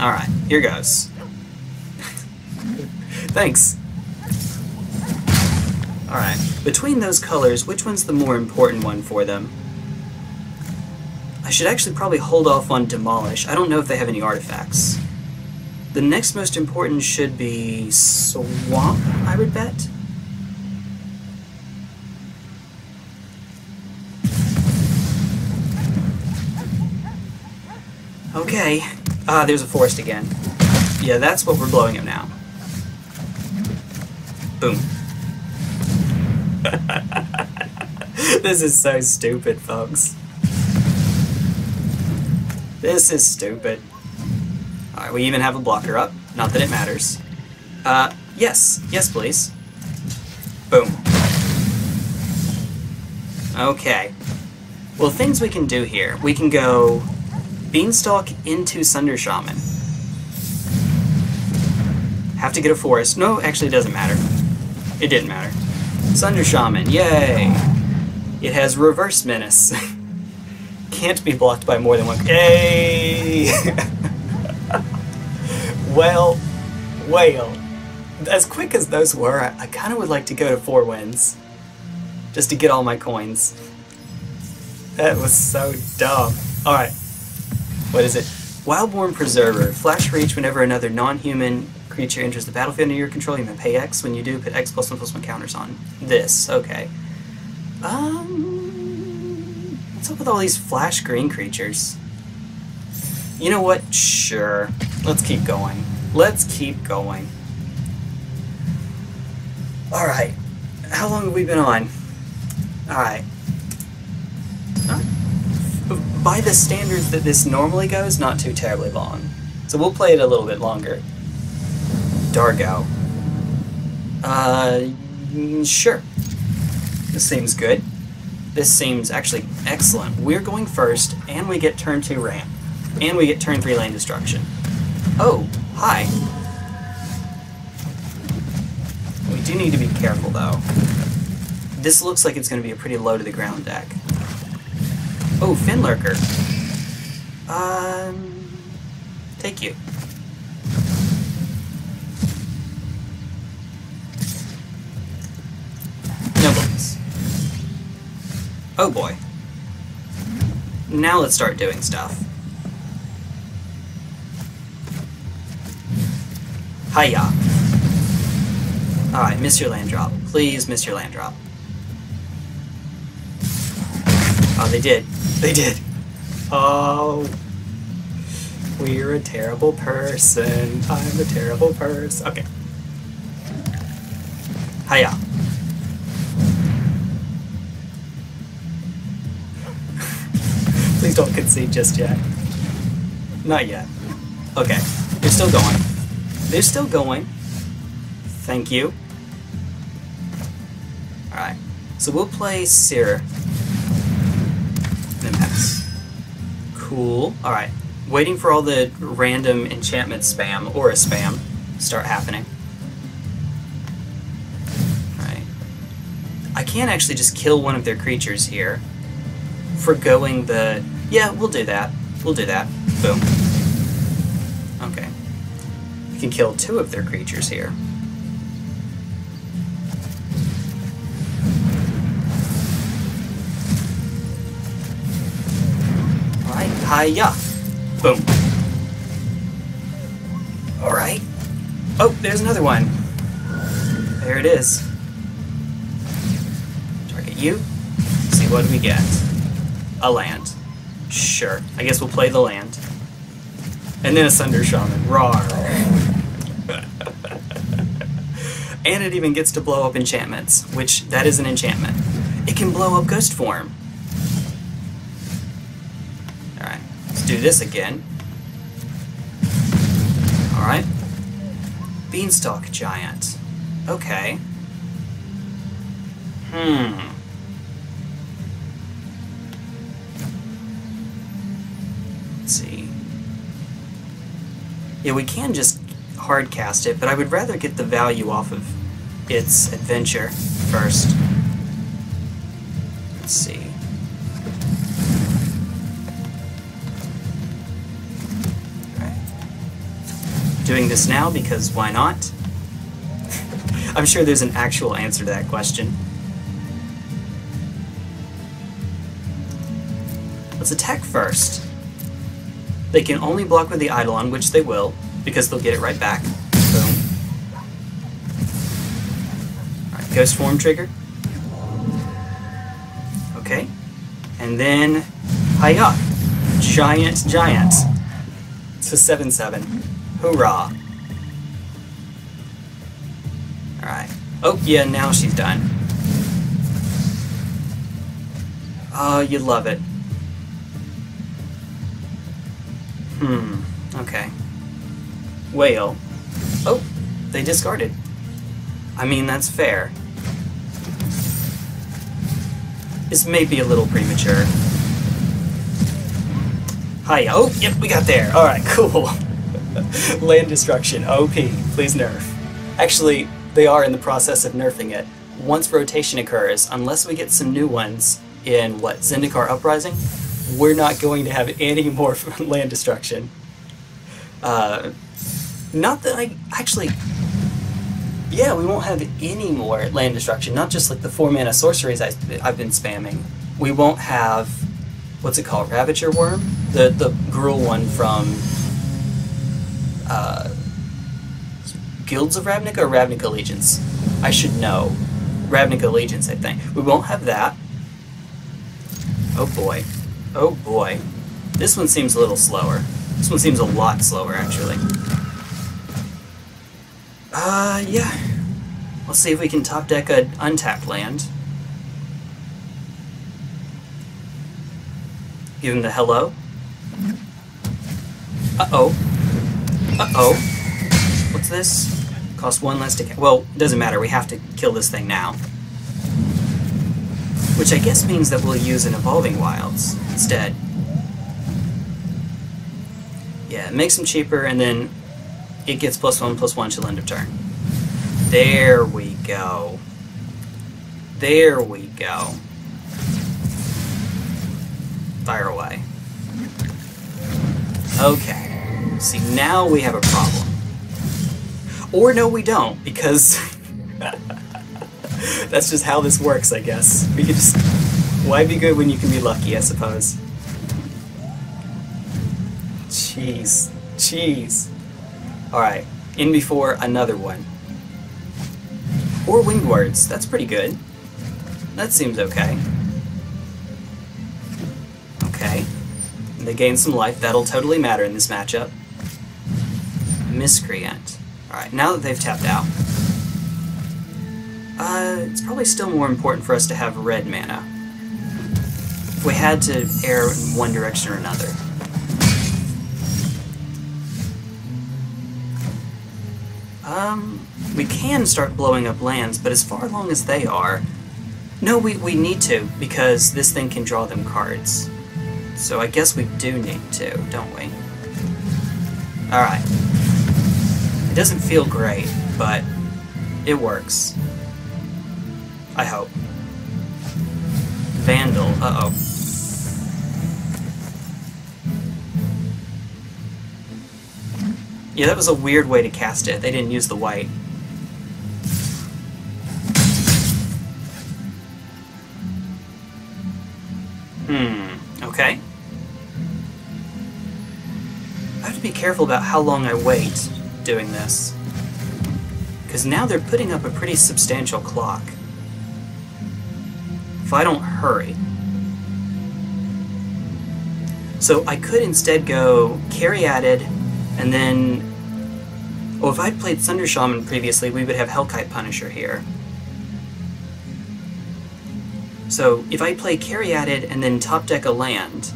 Alright, here goes. Thanks. Alright, between those colors, which one's the more important one for them? I should actually probably hold off on Demolish. I don't know if they have any artifacts. The next most important should be Swamp, I would bet. Okay. Ah, there's a forest again. Yeah, that's what we're blowing up now. Boom. this is so stupid, folks. This is stupid. Alright, we even have a blocker up. Not that it matters. Uh, yes. Yes, please. Boom. Okay. Well, things we can do here. We can go Beanstalk into Sunder Shaman. Have to get a forest. No, actually it doesn't matter. It didn't matter. Sunder Shaman, yay! It has Reverse Menace. Can't be blocked by more than one. Yay! well, well. As quick as those were, I, I kind of would like to go to four wins. Just to get all my coins. That was so dumb. Alright. What is it? Wildborn Preserver. Flash reach whenever another non-human creature enters the battlefield under your control. You may pay X. When you do, put X plus one plus one counters on this. Okay. Um, what's up with all these flash green creatures? You know what? Sure. Let's keep going. Let's keep going. Alright. How long have we been on? Alright. By the standards that this normally goes, not too terribly long. So we'll play it a little bit longer. Dargo. Uh, sure. This seems good. This seems actually excellent. We're going first, and we get turn 2 ramp. And we get turn 3 lane destruction. Oh, hi. We do need to be careful, though. This looks like it's going to be a pretty low to the ground deck. Oh, Finlurker. Um, take you. Oh boy. Now let's start doing stuff. Hiya. Alright, miss your land drop. Please miss your land drop. Oh, they did. They did. Oh. We're a terrible person. I'm a terrible person. Okay. Hiya. Please don't concede just yet. Not yet. Okay. They're still going. They're still going. Thank you. Alright. So we'll play Seer. Then pass. Cool. Alright. Waiting for all the random enchantment spam, or a spam, start happening. Alright. I can actually just kill one of their creatures here. Forgoing the... Yeah, we'll do that. We'll do that. Boom. Okay. We can kill two of their creatures here. Alright, hiya! Boom. Alright. Oh, there's another one. There it is. Target you. See what we get. A land. Sure. I guess we'll play the land. And then a Sunder Shaman. Rawr. and it even gets to blow up enchantments, which that is an enchantment. It can blow up ghost form. Alright, let's do this again. Alright. Beanstalk Giant. Okay. Hmm. Yeah, we can just hard cast it, but I would rather get the value off of its adventure first. Let's see. Right. Doing this now because why not? I'm sure there's an actual answer to that question. Let's attack first. They can only block with the Eidolon, which they will, because they'll get it right back. Boom. Alright, Ghost Form trigger. Okay. And then, Hiya! Giant, giant. A 7-7. Hoorah! Alright. Oh, yeah, now she's done. Oh, you love it. Hmm, okay. Whale. Oh, they discarded. I mean, that's fair. This may be a little premature. Hi, oh, yep, we got there. Alright, cool. Land destruction, OP, please nerf. Actually, they are in the process of nerfing it. Once rotation occurs, unless we get some new ones in, what, Zendikar Uprising, we're not going to have any more land destruction. Uh, not that I actually. Yeah, we won't have any more land destruction. Not just like the four mana sorceries I, I've been spamming. We won't have what's it called, Ravager Wurm, the the Gruul one from uh, Guilds of Ravnica or Ravnica Allegiance. I should know. Ravnica Allegiance, I think. We won't have that. Oh boy. Oh boy. This one seems a little slower. This one seems a lot slower, actually. Uh, yeah. Let's see if we can top deck an untapped land. Give him the hello. Uh-oh. Uh-oh. What's this? Cost one less to... Well, it doesn't matter. We have to kill this thing now. Which I guess means that we'll use an Evolving Wilds instead. Yeah, it makes them cheaper, and then it gets plus one, plus one till end of turn. There we go. There we go. Fire away. Okay. See, now we have a problem. Or no, we don't, because... That's just how this works, I guess. We could just... Why be good when you can be lucky, I suppose? Jeez. Jeez. Alright. In before another one. Or winged words. That's pretty good. That seems okay. Okay. They gain some life. That'll totally matter in this matchup. Miscreant. Alright, now that they've tapped out. Uh, it's probably still more important for us to have red mana. if we had to err in one direction or another. Um, we can start blowing up lands, but as far along as they are... No, we, we need to, because this thing can draw them cards. So I guess we do need to, don't we? Alright. It doesn't feel great, but it works. I hope. Vandal, uh-oh. Yeah, that was a weird way to cast it. They didn't use the white. Hmm, okay. I have to be careful about how long I wait doing this. Because now they're putting up a pretty substantial clock. If I don't hurry. So I could instead go Caryatid, and then well, if I'd played Sunder Shaman previously, we would have Hellkite Punisher here. So if I play Caryatid and then top deck a land,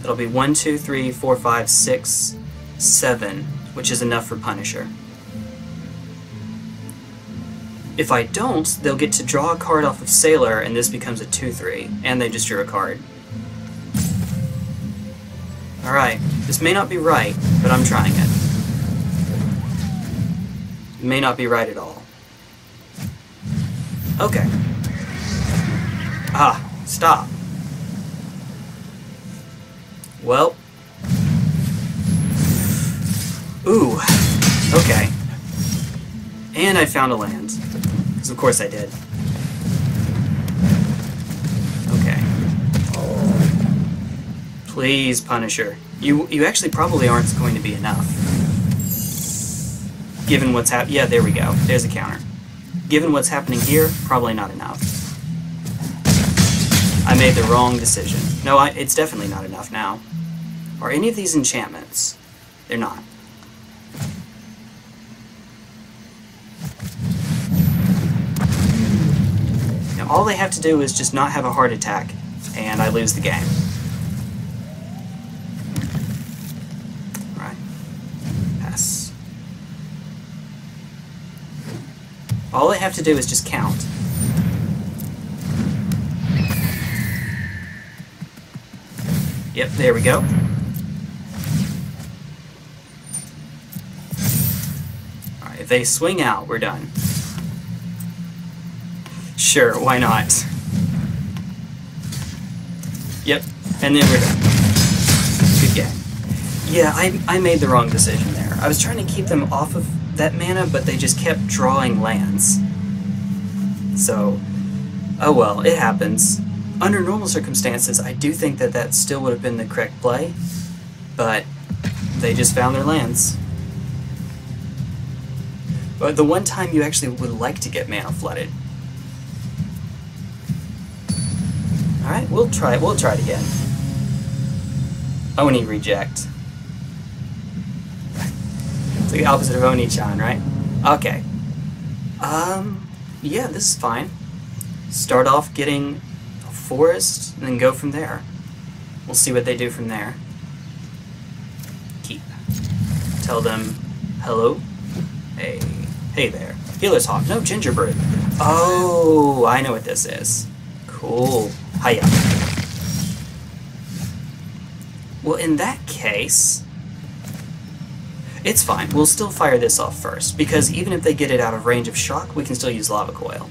that'll be 1, 2, 3, 4, 5, 6, 7, which is enough for Punisher. If I don't, they'll get to draw a card off of Sailor, and this becomes a 2-3, and they just drew a card. Alright, this may not be right, but I'm trying it it. may not be right at all. Okay. Ah, stop. Well. Ooh. Okay. And I found a land. Because of course I did. Okay. Please, Punisher. You, you actually probably aren't going to be enough given what's hap- yeah, there we go. There's a counter. Given what's happening here, probably not enough. I made the wrong decision. No, I, it's definitely not enough now. Are any of these enchantments? They're not. All they have to do is just not have a heart attack, and I lose the game. All they have to do is just count. Yep, there we go. Alright, if they swing out, we're done. Sure, why not? Yep, and then we're done. Good game. Yeah, I, I made the wrong decision there. I was trying to keep them off of that mana, but they just kept drawing lands. So, oh well, it happens. Under normal circumstances, I do think that that still would have been the correct play, but they just found their lands. But the one time you actually would like to get mana flooded. Alright, we'll try it. We'll try it again. Oni reject It's like the opposite of Oni-chan, right? Okay. Um, yeah, this is fine. Start off getting a forest, and then go from there. We'll see what they do from there. Keep. Tell them, hello? Hey. Hey there. Healer's Hawk. No, Gingerbread. Oh, I know what this is. Cool. Hiya. Well, in that case, it's fine, we'll still fire this off first, because even if they get it out of range of shock, we can still use Lava Coil.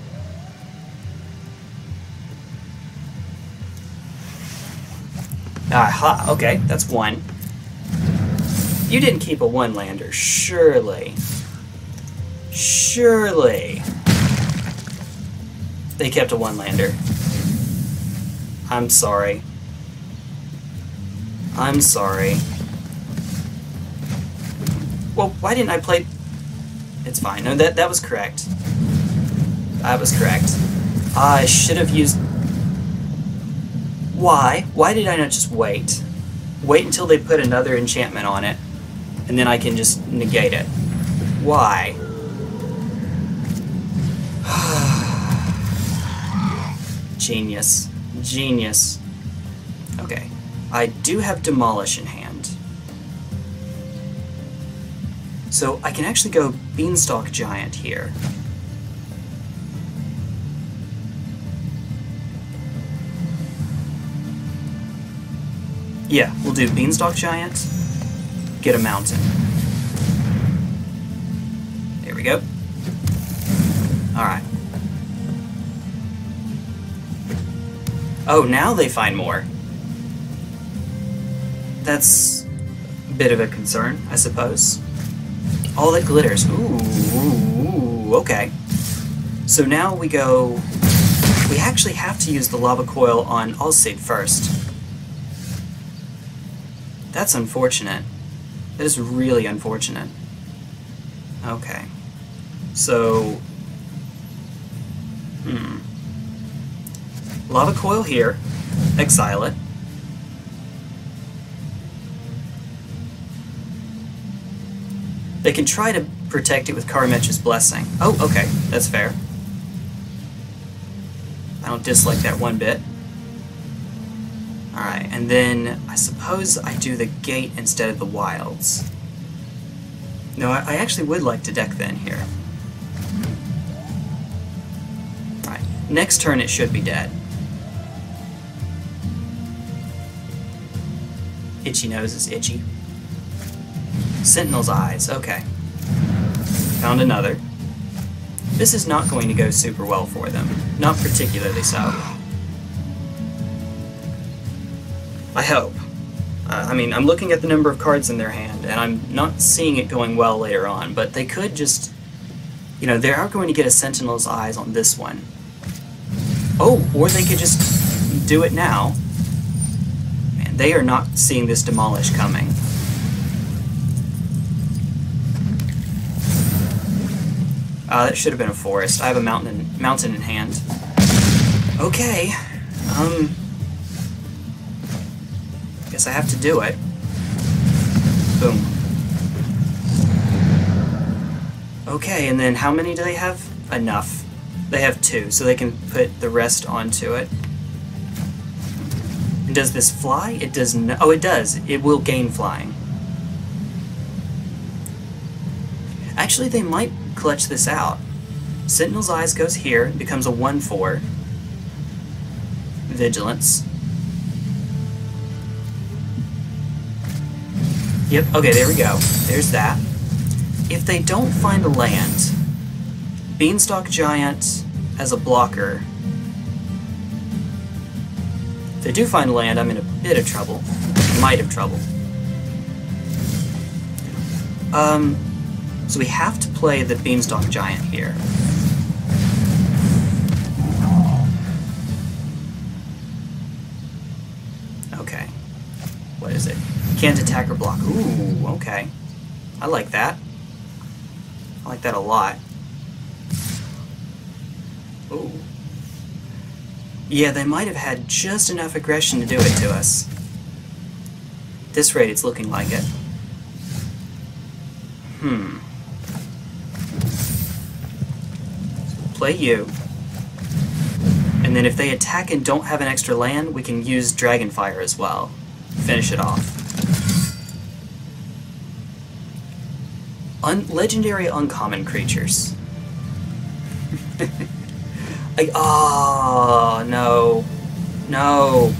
Aha, okay, that's one. You didn't keep a one-lander, surely. Surely. They kept a one-lander. I'm sorry. I'm sorry. Well, why didn't I play... It's fine. No, that, that was correct. That was correct. I should have used... Why? Why did I not just wait? Wait until they put another enchantment on it, and then I can just negate it. Why? Genius. Genius. Okay. I do have Demolish in hand. So I can actually go Beanstalk Giant here. Yeah, we'll do Beanstalk Giant, get a mountain. There we go. Alright. Oh, now they find more. That's a bit of a concern, I suppose. All that glitters. Ooh, ooh, okay. So now we go... We actually have to use the lava coil on Alseid first. That's unfortunate. That is really unfortunate. Okay. So... Lava coil here. Exile it. They can try to protect it with Karametra's Blessing. Oh, okay, that's fair. I don't dislike that one bit. Alright, and then I suppose I do the gate instead of the wilds. No, I, I actually would like to deck then here. Alright, next turn it should be dead. Itchy nose is itchy. Sentinel's eyes, okay. Found another. This is not going to go super well for them. Not particularly so. I hope. Uh, I mean, I'm looking at the number of cards in their hand, and I'm not seeing it going well later on, but they could just... You know, they are going to get a Sentinel's eyes on this one. Oh, or they could just do it now. They are not seeing this Demolish coming. Uh, that should have been a forest. I have a mountain in, mountain in hand. Okay. Um. Guess I have to do it. Boom. Okay, and then how many do they have? Enough. They have two, so they can put the rest onto it. Does this fly? It does. Oh, it does. It will gain flying. Actually, they might clutch this out. Sentinel's Eyes goes here, becomes a 1-4. Vigilance. Yep, okay, there we go. There's that. If they don't find a land, Beanstalk Giant as a blocker. If they do find land, I'm in a bit of trouble. Might have trouble. Um, so we have to play the Beanstalk Giant here. Okay. What is it? Can't attack or block. Ooh, okay. I like that. I like that a lot. Ooh. Yeah, they might have had just enough aggression to do it to us. At this rate, it's looking like it. Hmm. play you. And then if they attack and don't have an extra land, we can use Dragonfire as well. Finish it off. Un legendary uncommon creatures. Like, oh, no. No.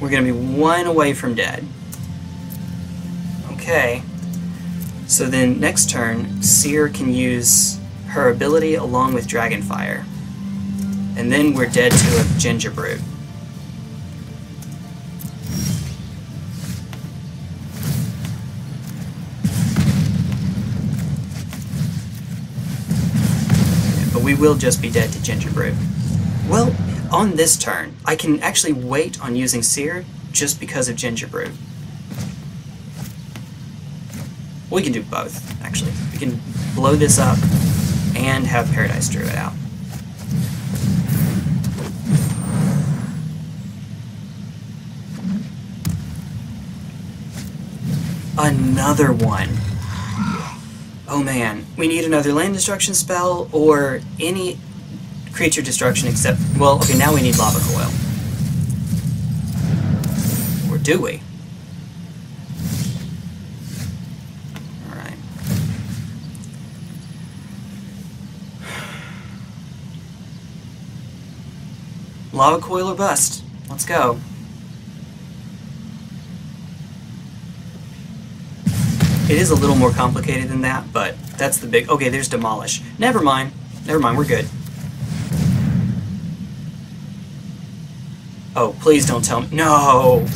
We're gonna be one away from dead. Okay. So then next turn, Syr can use her ability along with Dragonfire. And then we're dead to a Gingerbrute. But will just be dead to Gingerbrute. Well, on this turn, I can actually wait on using Syr just because of Gingerbrute. We can do both, actually. We can blow this up and have Paradise Druid out. Another one. Oh man, we need another land destruction spell or any creature destruction except, well, okay, now we need Lava Coil. Or do we? Alright. Lava coil or bust. Let's go. It is a little more complicated than that, but that's the big... Okay, there's demolish. Never mind. Never mind, we're good. Oh, please don't tell me. No!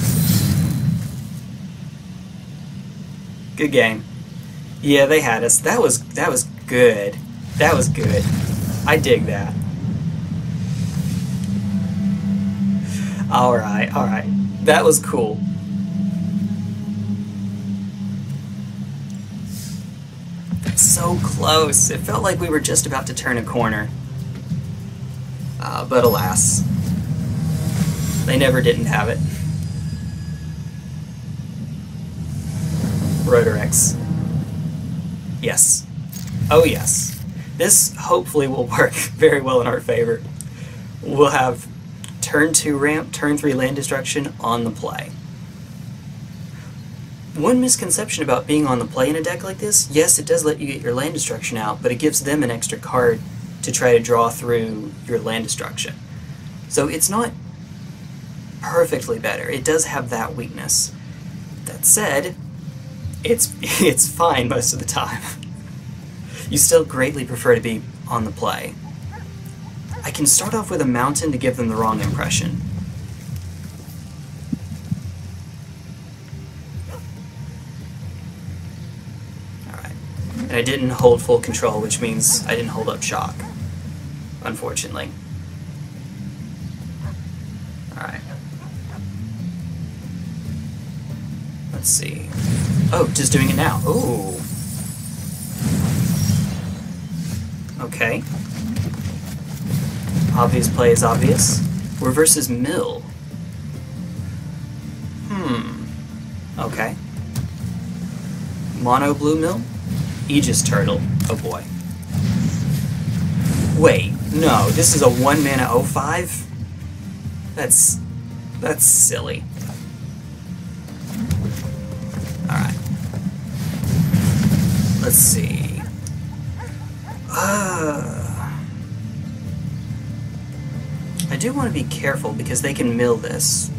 Good game. Yeah, they had us. That was that was good. That was good. I dig that. Alright, alright. That was cool. So close. It felt like we were just about to turn a corner. Uh, but alas. They never didn't have it. Rotorex. Yes. Oh yes. This hopefully will work very well in our favor. We'll have turn 2 ramp, turn 3 land destruction on the play. One misconception about being on the play in a deck like this, yes, it does let you get your land destruction out, but it gives them an extra card to try to draw through your land destruction. So it's not perfectly better. It does have that weakness. That said, it's it's fine most of the time. you still greatly prefer to be on the play. I can start off with a mountain to give them the wrong impression. And I didn't hold full control, which means I didn't hold up shock. Unfortunately. Alright. Let's see. Oh, just doing it now. Ooh. Okay. Obvious play is obvious. We're versus Mill. Hmm. Okay. Mono Blue Mill? Aegis Turtle. Oh boy. Wait, no, this is a 1 mana 05? That's... that's silly. Alright. Let's see. Uh, I do want to be careful because they can mill this.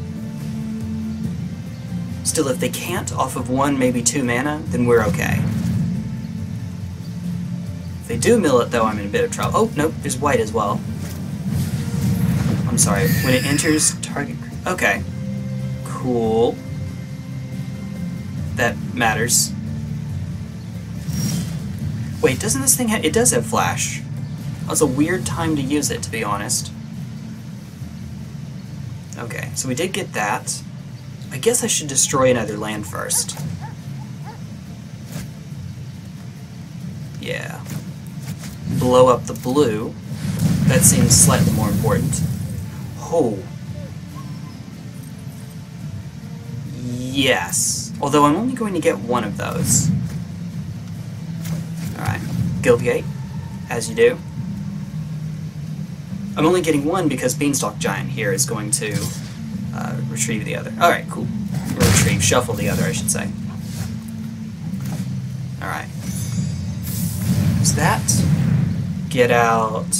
Still, if they can't off of one, maybe two mana, then we're okay. Do mill it, though, I'm in a bit of trouble. Oh, nope, there's white as well. I'm sorry. When it enters target... Okay. Cool. That matters. Wait, doesn't this thing have... It does have flash. That's a weird time to use it, to be honest. Okay, so we did get that. I guess I should destroy another land first. Yeah. Blow up the blue. That seems slightly more important. Oh. Yes. Although I'm only going to get one of those. Alright. Guildgate, as you do. I'm only getting one because Beanstalk Giant here is going to uh, retrieve the other. Alright, cool. retrieve, shuffle the other, I should say. Alright. Is that. Get out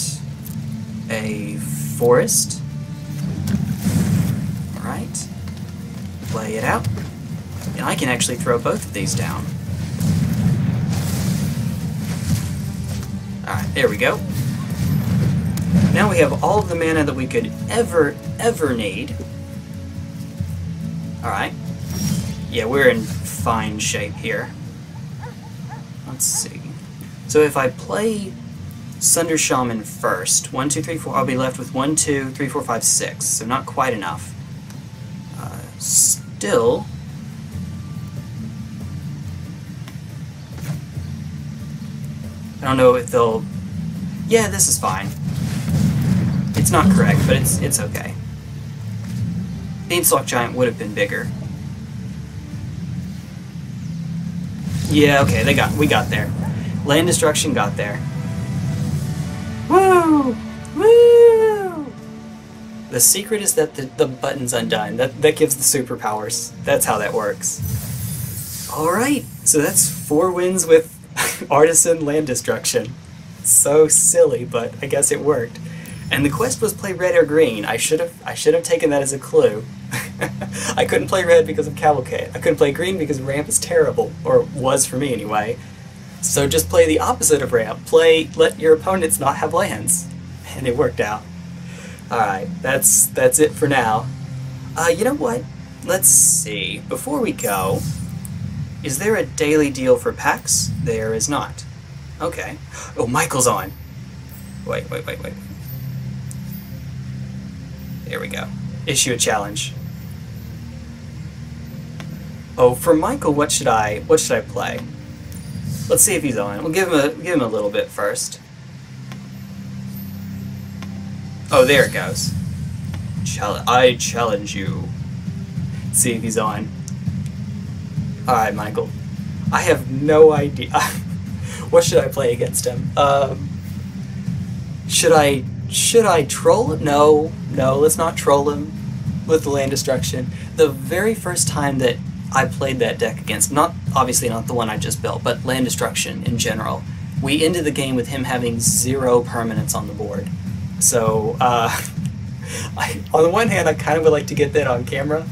a forest. Alright. Play it out. And I can actually throw both of these down. Alright, there we go. Now we have all of the mana that we could ever, ever need. Alright. Yeah, we're in fine shape here. Let's see. So if I play Sunder Shaman first, 1, 2, 3, 4, I'll be left with 1, 2, 3, 4, 5, 6, so not quite enough. Uh, still, I don't know if they'll... Yeah, this is fine. It's not correct, but it's it's okay. Beanstalk Giant would have been bigger. Yeah, okay, they got we got there. Land Destruction got there. The secret is that the, the button's undone. That, that gives the superpowers. That's how that works. Alright, so that's four wins with Artisan Land Destruction. So silly, but I guess it worked. And the quest was play red or green. I should have I should have taken that as a clue. I couldn't play red because of Cavalcade. I couldn't play green because ramp is terrible, or was for me anyway. So just play the opposite of ramp. Play let your opponents not have lands, and it worked out. All right, that's that's it for now. Uh, you know what? Let's see. Before we go, is there a daily deal for packs? There is not. Okay. Oh, Michael's on. Wait, wait, wait, wait. There we go. Issue a challenge. Oh, for Michael, what should I what should I play? Let's see if he's on. We'll give him a give him a little bit first. Oh, there it goes. I challenge you. Let's see if he's on. Alright, Michael. I have no idea. what should I play against him? Um, should I should I troll? Him? No, no. Let's not troll him with the land destruction. The very first time that I played that deck against, not obviously not the one I just built, but land destruction in general, we ended the game with him having zero permanents on the board. So, uh, I, on the one hand, I kind of would like to get that on camera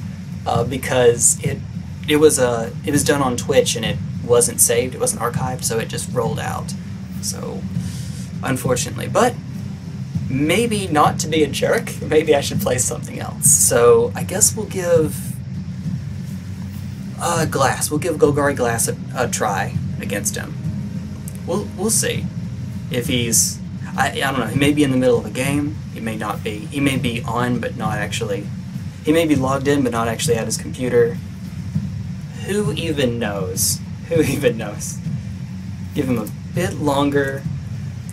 uh, because it it was uh, it was done on Twitch and it wasn't saved, it wasn't archived, so it just rolled out. So, unfortunately, but maybe not to be a jerk, maybe I should play something else. So I guess we'll give uh, Glass. We'll give Golgari Glass a, a try against him. We'll we'll see if he's. I, I don't know. He may be in the middle of a game. He may not be. He may be on, but not actually. He may be logged in, but not actually at his computer. Who even knows? Who even knows? Give him a bit longer.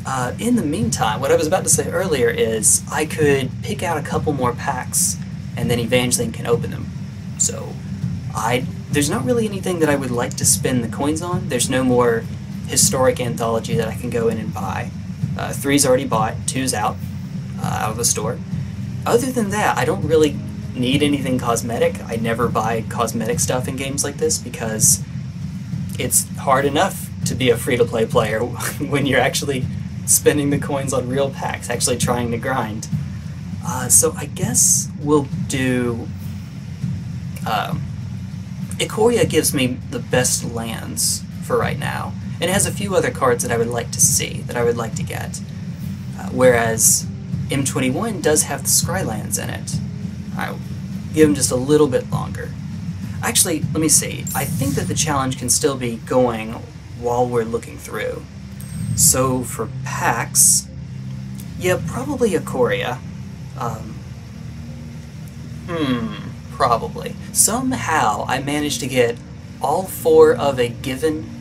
Uh, in the meantime, what I was about to say earlier is I could pick out a couple more packs, and then Evangeline can open them. So, I there's not really anything that I would like to spend the coins on. There's no more historic anthology that I can go in and buy. Uh, three's already bought, two's out, uh, out of the store. Other than that, I don't really need anything cosmetic. I never buy cosmetic stuff in games like this because it's hard enough to be a free-to-play player when you're actually spending the coins on real packs, actually trying to grind. Uh, so I guess we'll do... Um, Ikoria gives me the best lands for right now, it has a few other cards that I would like to see, that I would like to get. Uh, whereas M21 does have the Scrylands in it. I'll give them just a little bit longer. Actually, let me see. I think that the challenge can still be going while we're looking through. So for packs, yeah, probably Ikoria. Um, hmm probably. Somehow I managed to get all four of a given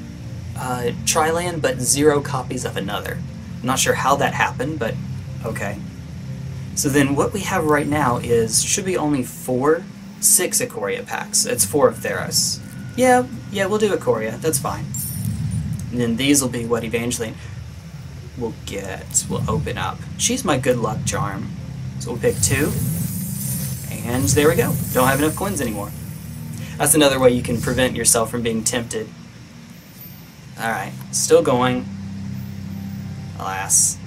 uh, Triland, but zero copies of another. I'm not sure how that happened, but okay. So then what we have right now is, should be only four, six Ikoria packs. It's four of Theros. Yeah, yeah, we'll do Ikoria, that's fine. And then these will be what Evangeline will get, will open up. She's my good luck charm. So we'll pick two. And there we go. Don't have enough coins anymore. That's another way you can prevent yourself from being tempted. Alright, still going. Alas.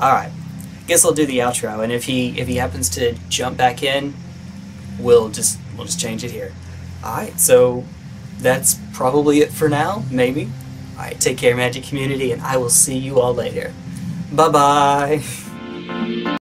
Alright. Guess I'll do the outro, and if he if he happens to jump back in, we'll just we'll just change it here. Alright, so that's probably it for now, maybe. Alright, take care Magic Community, and I will see you all later. Bye bye!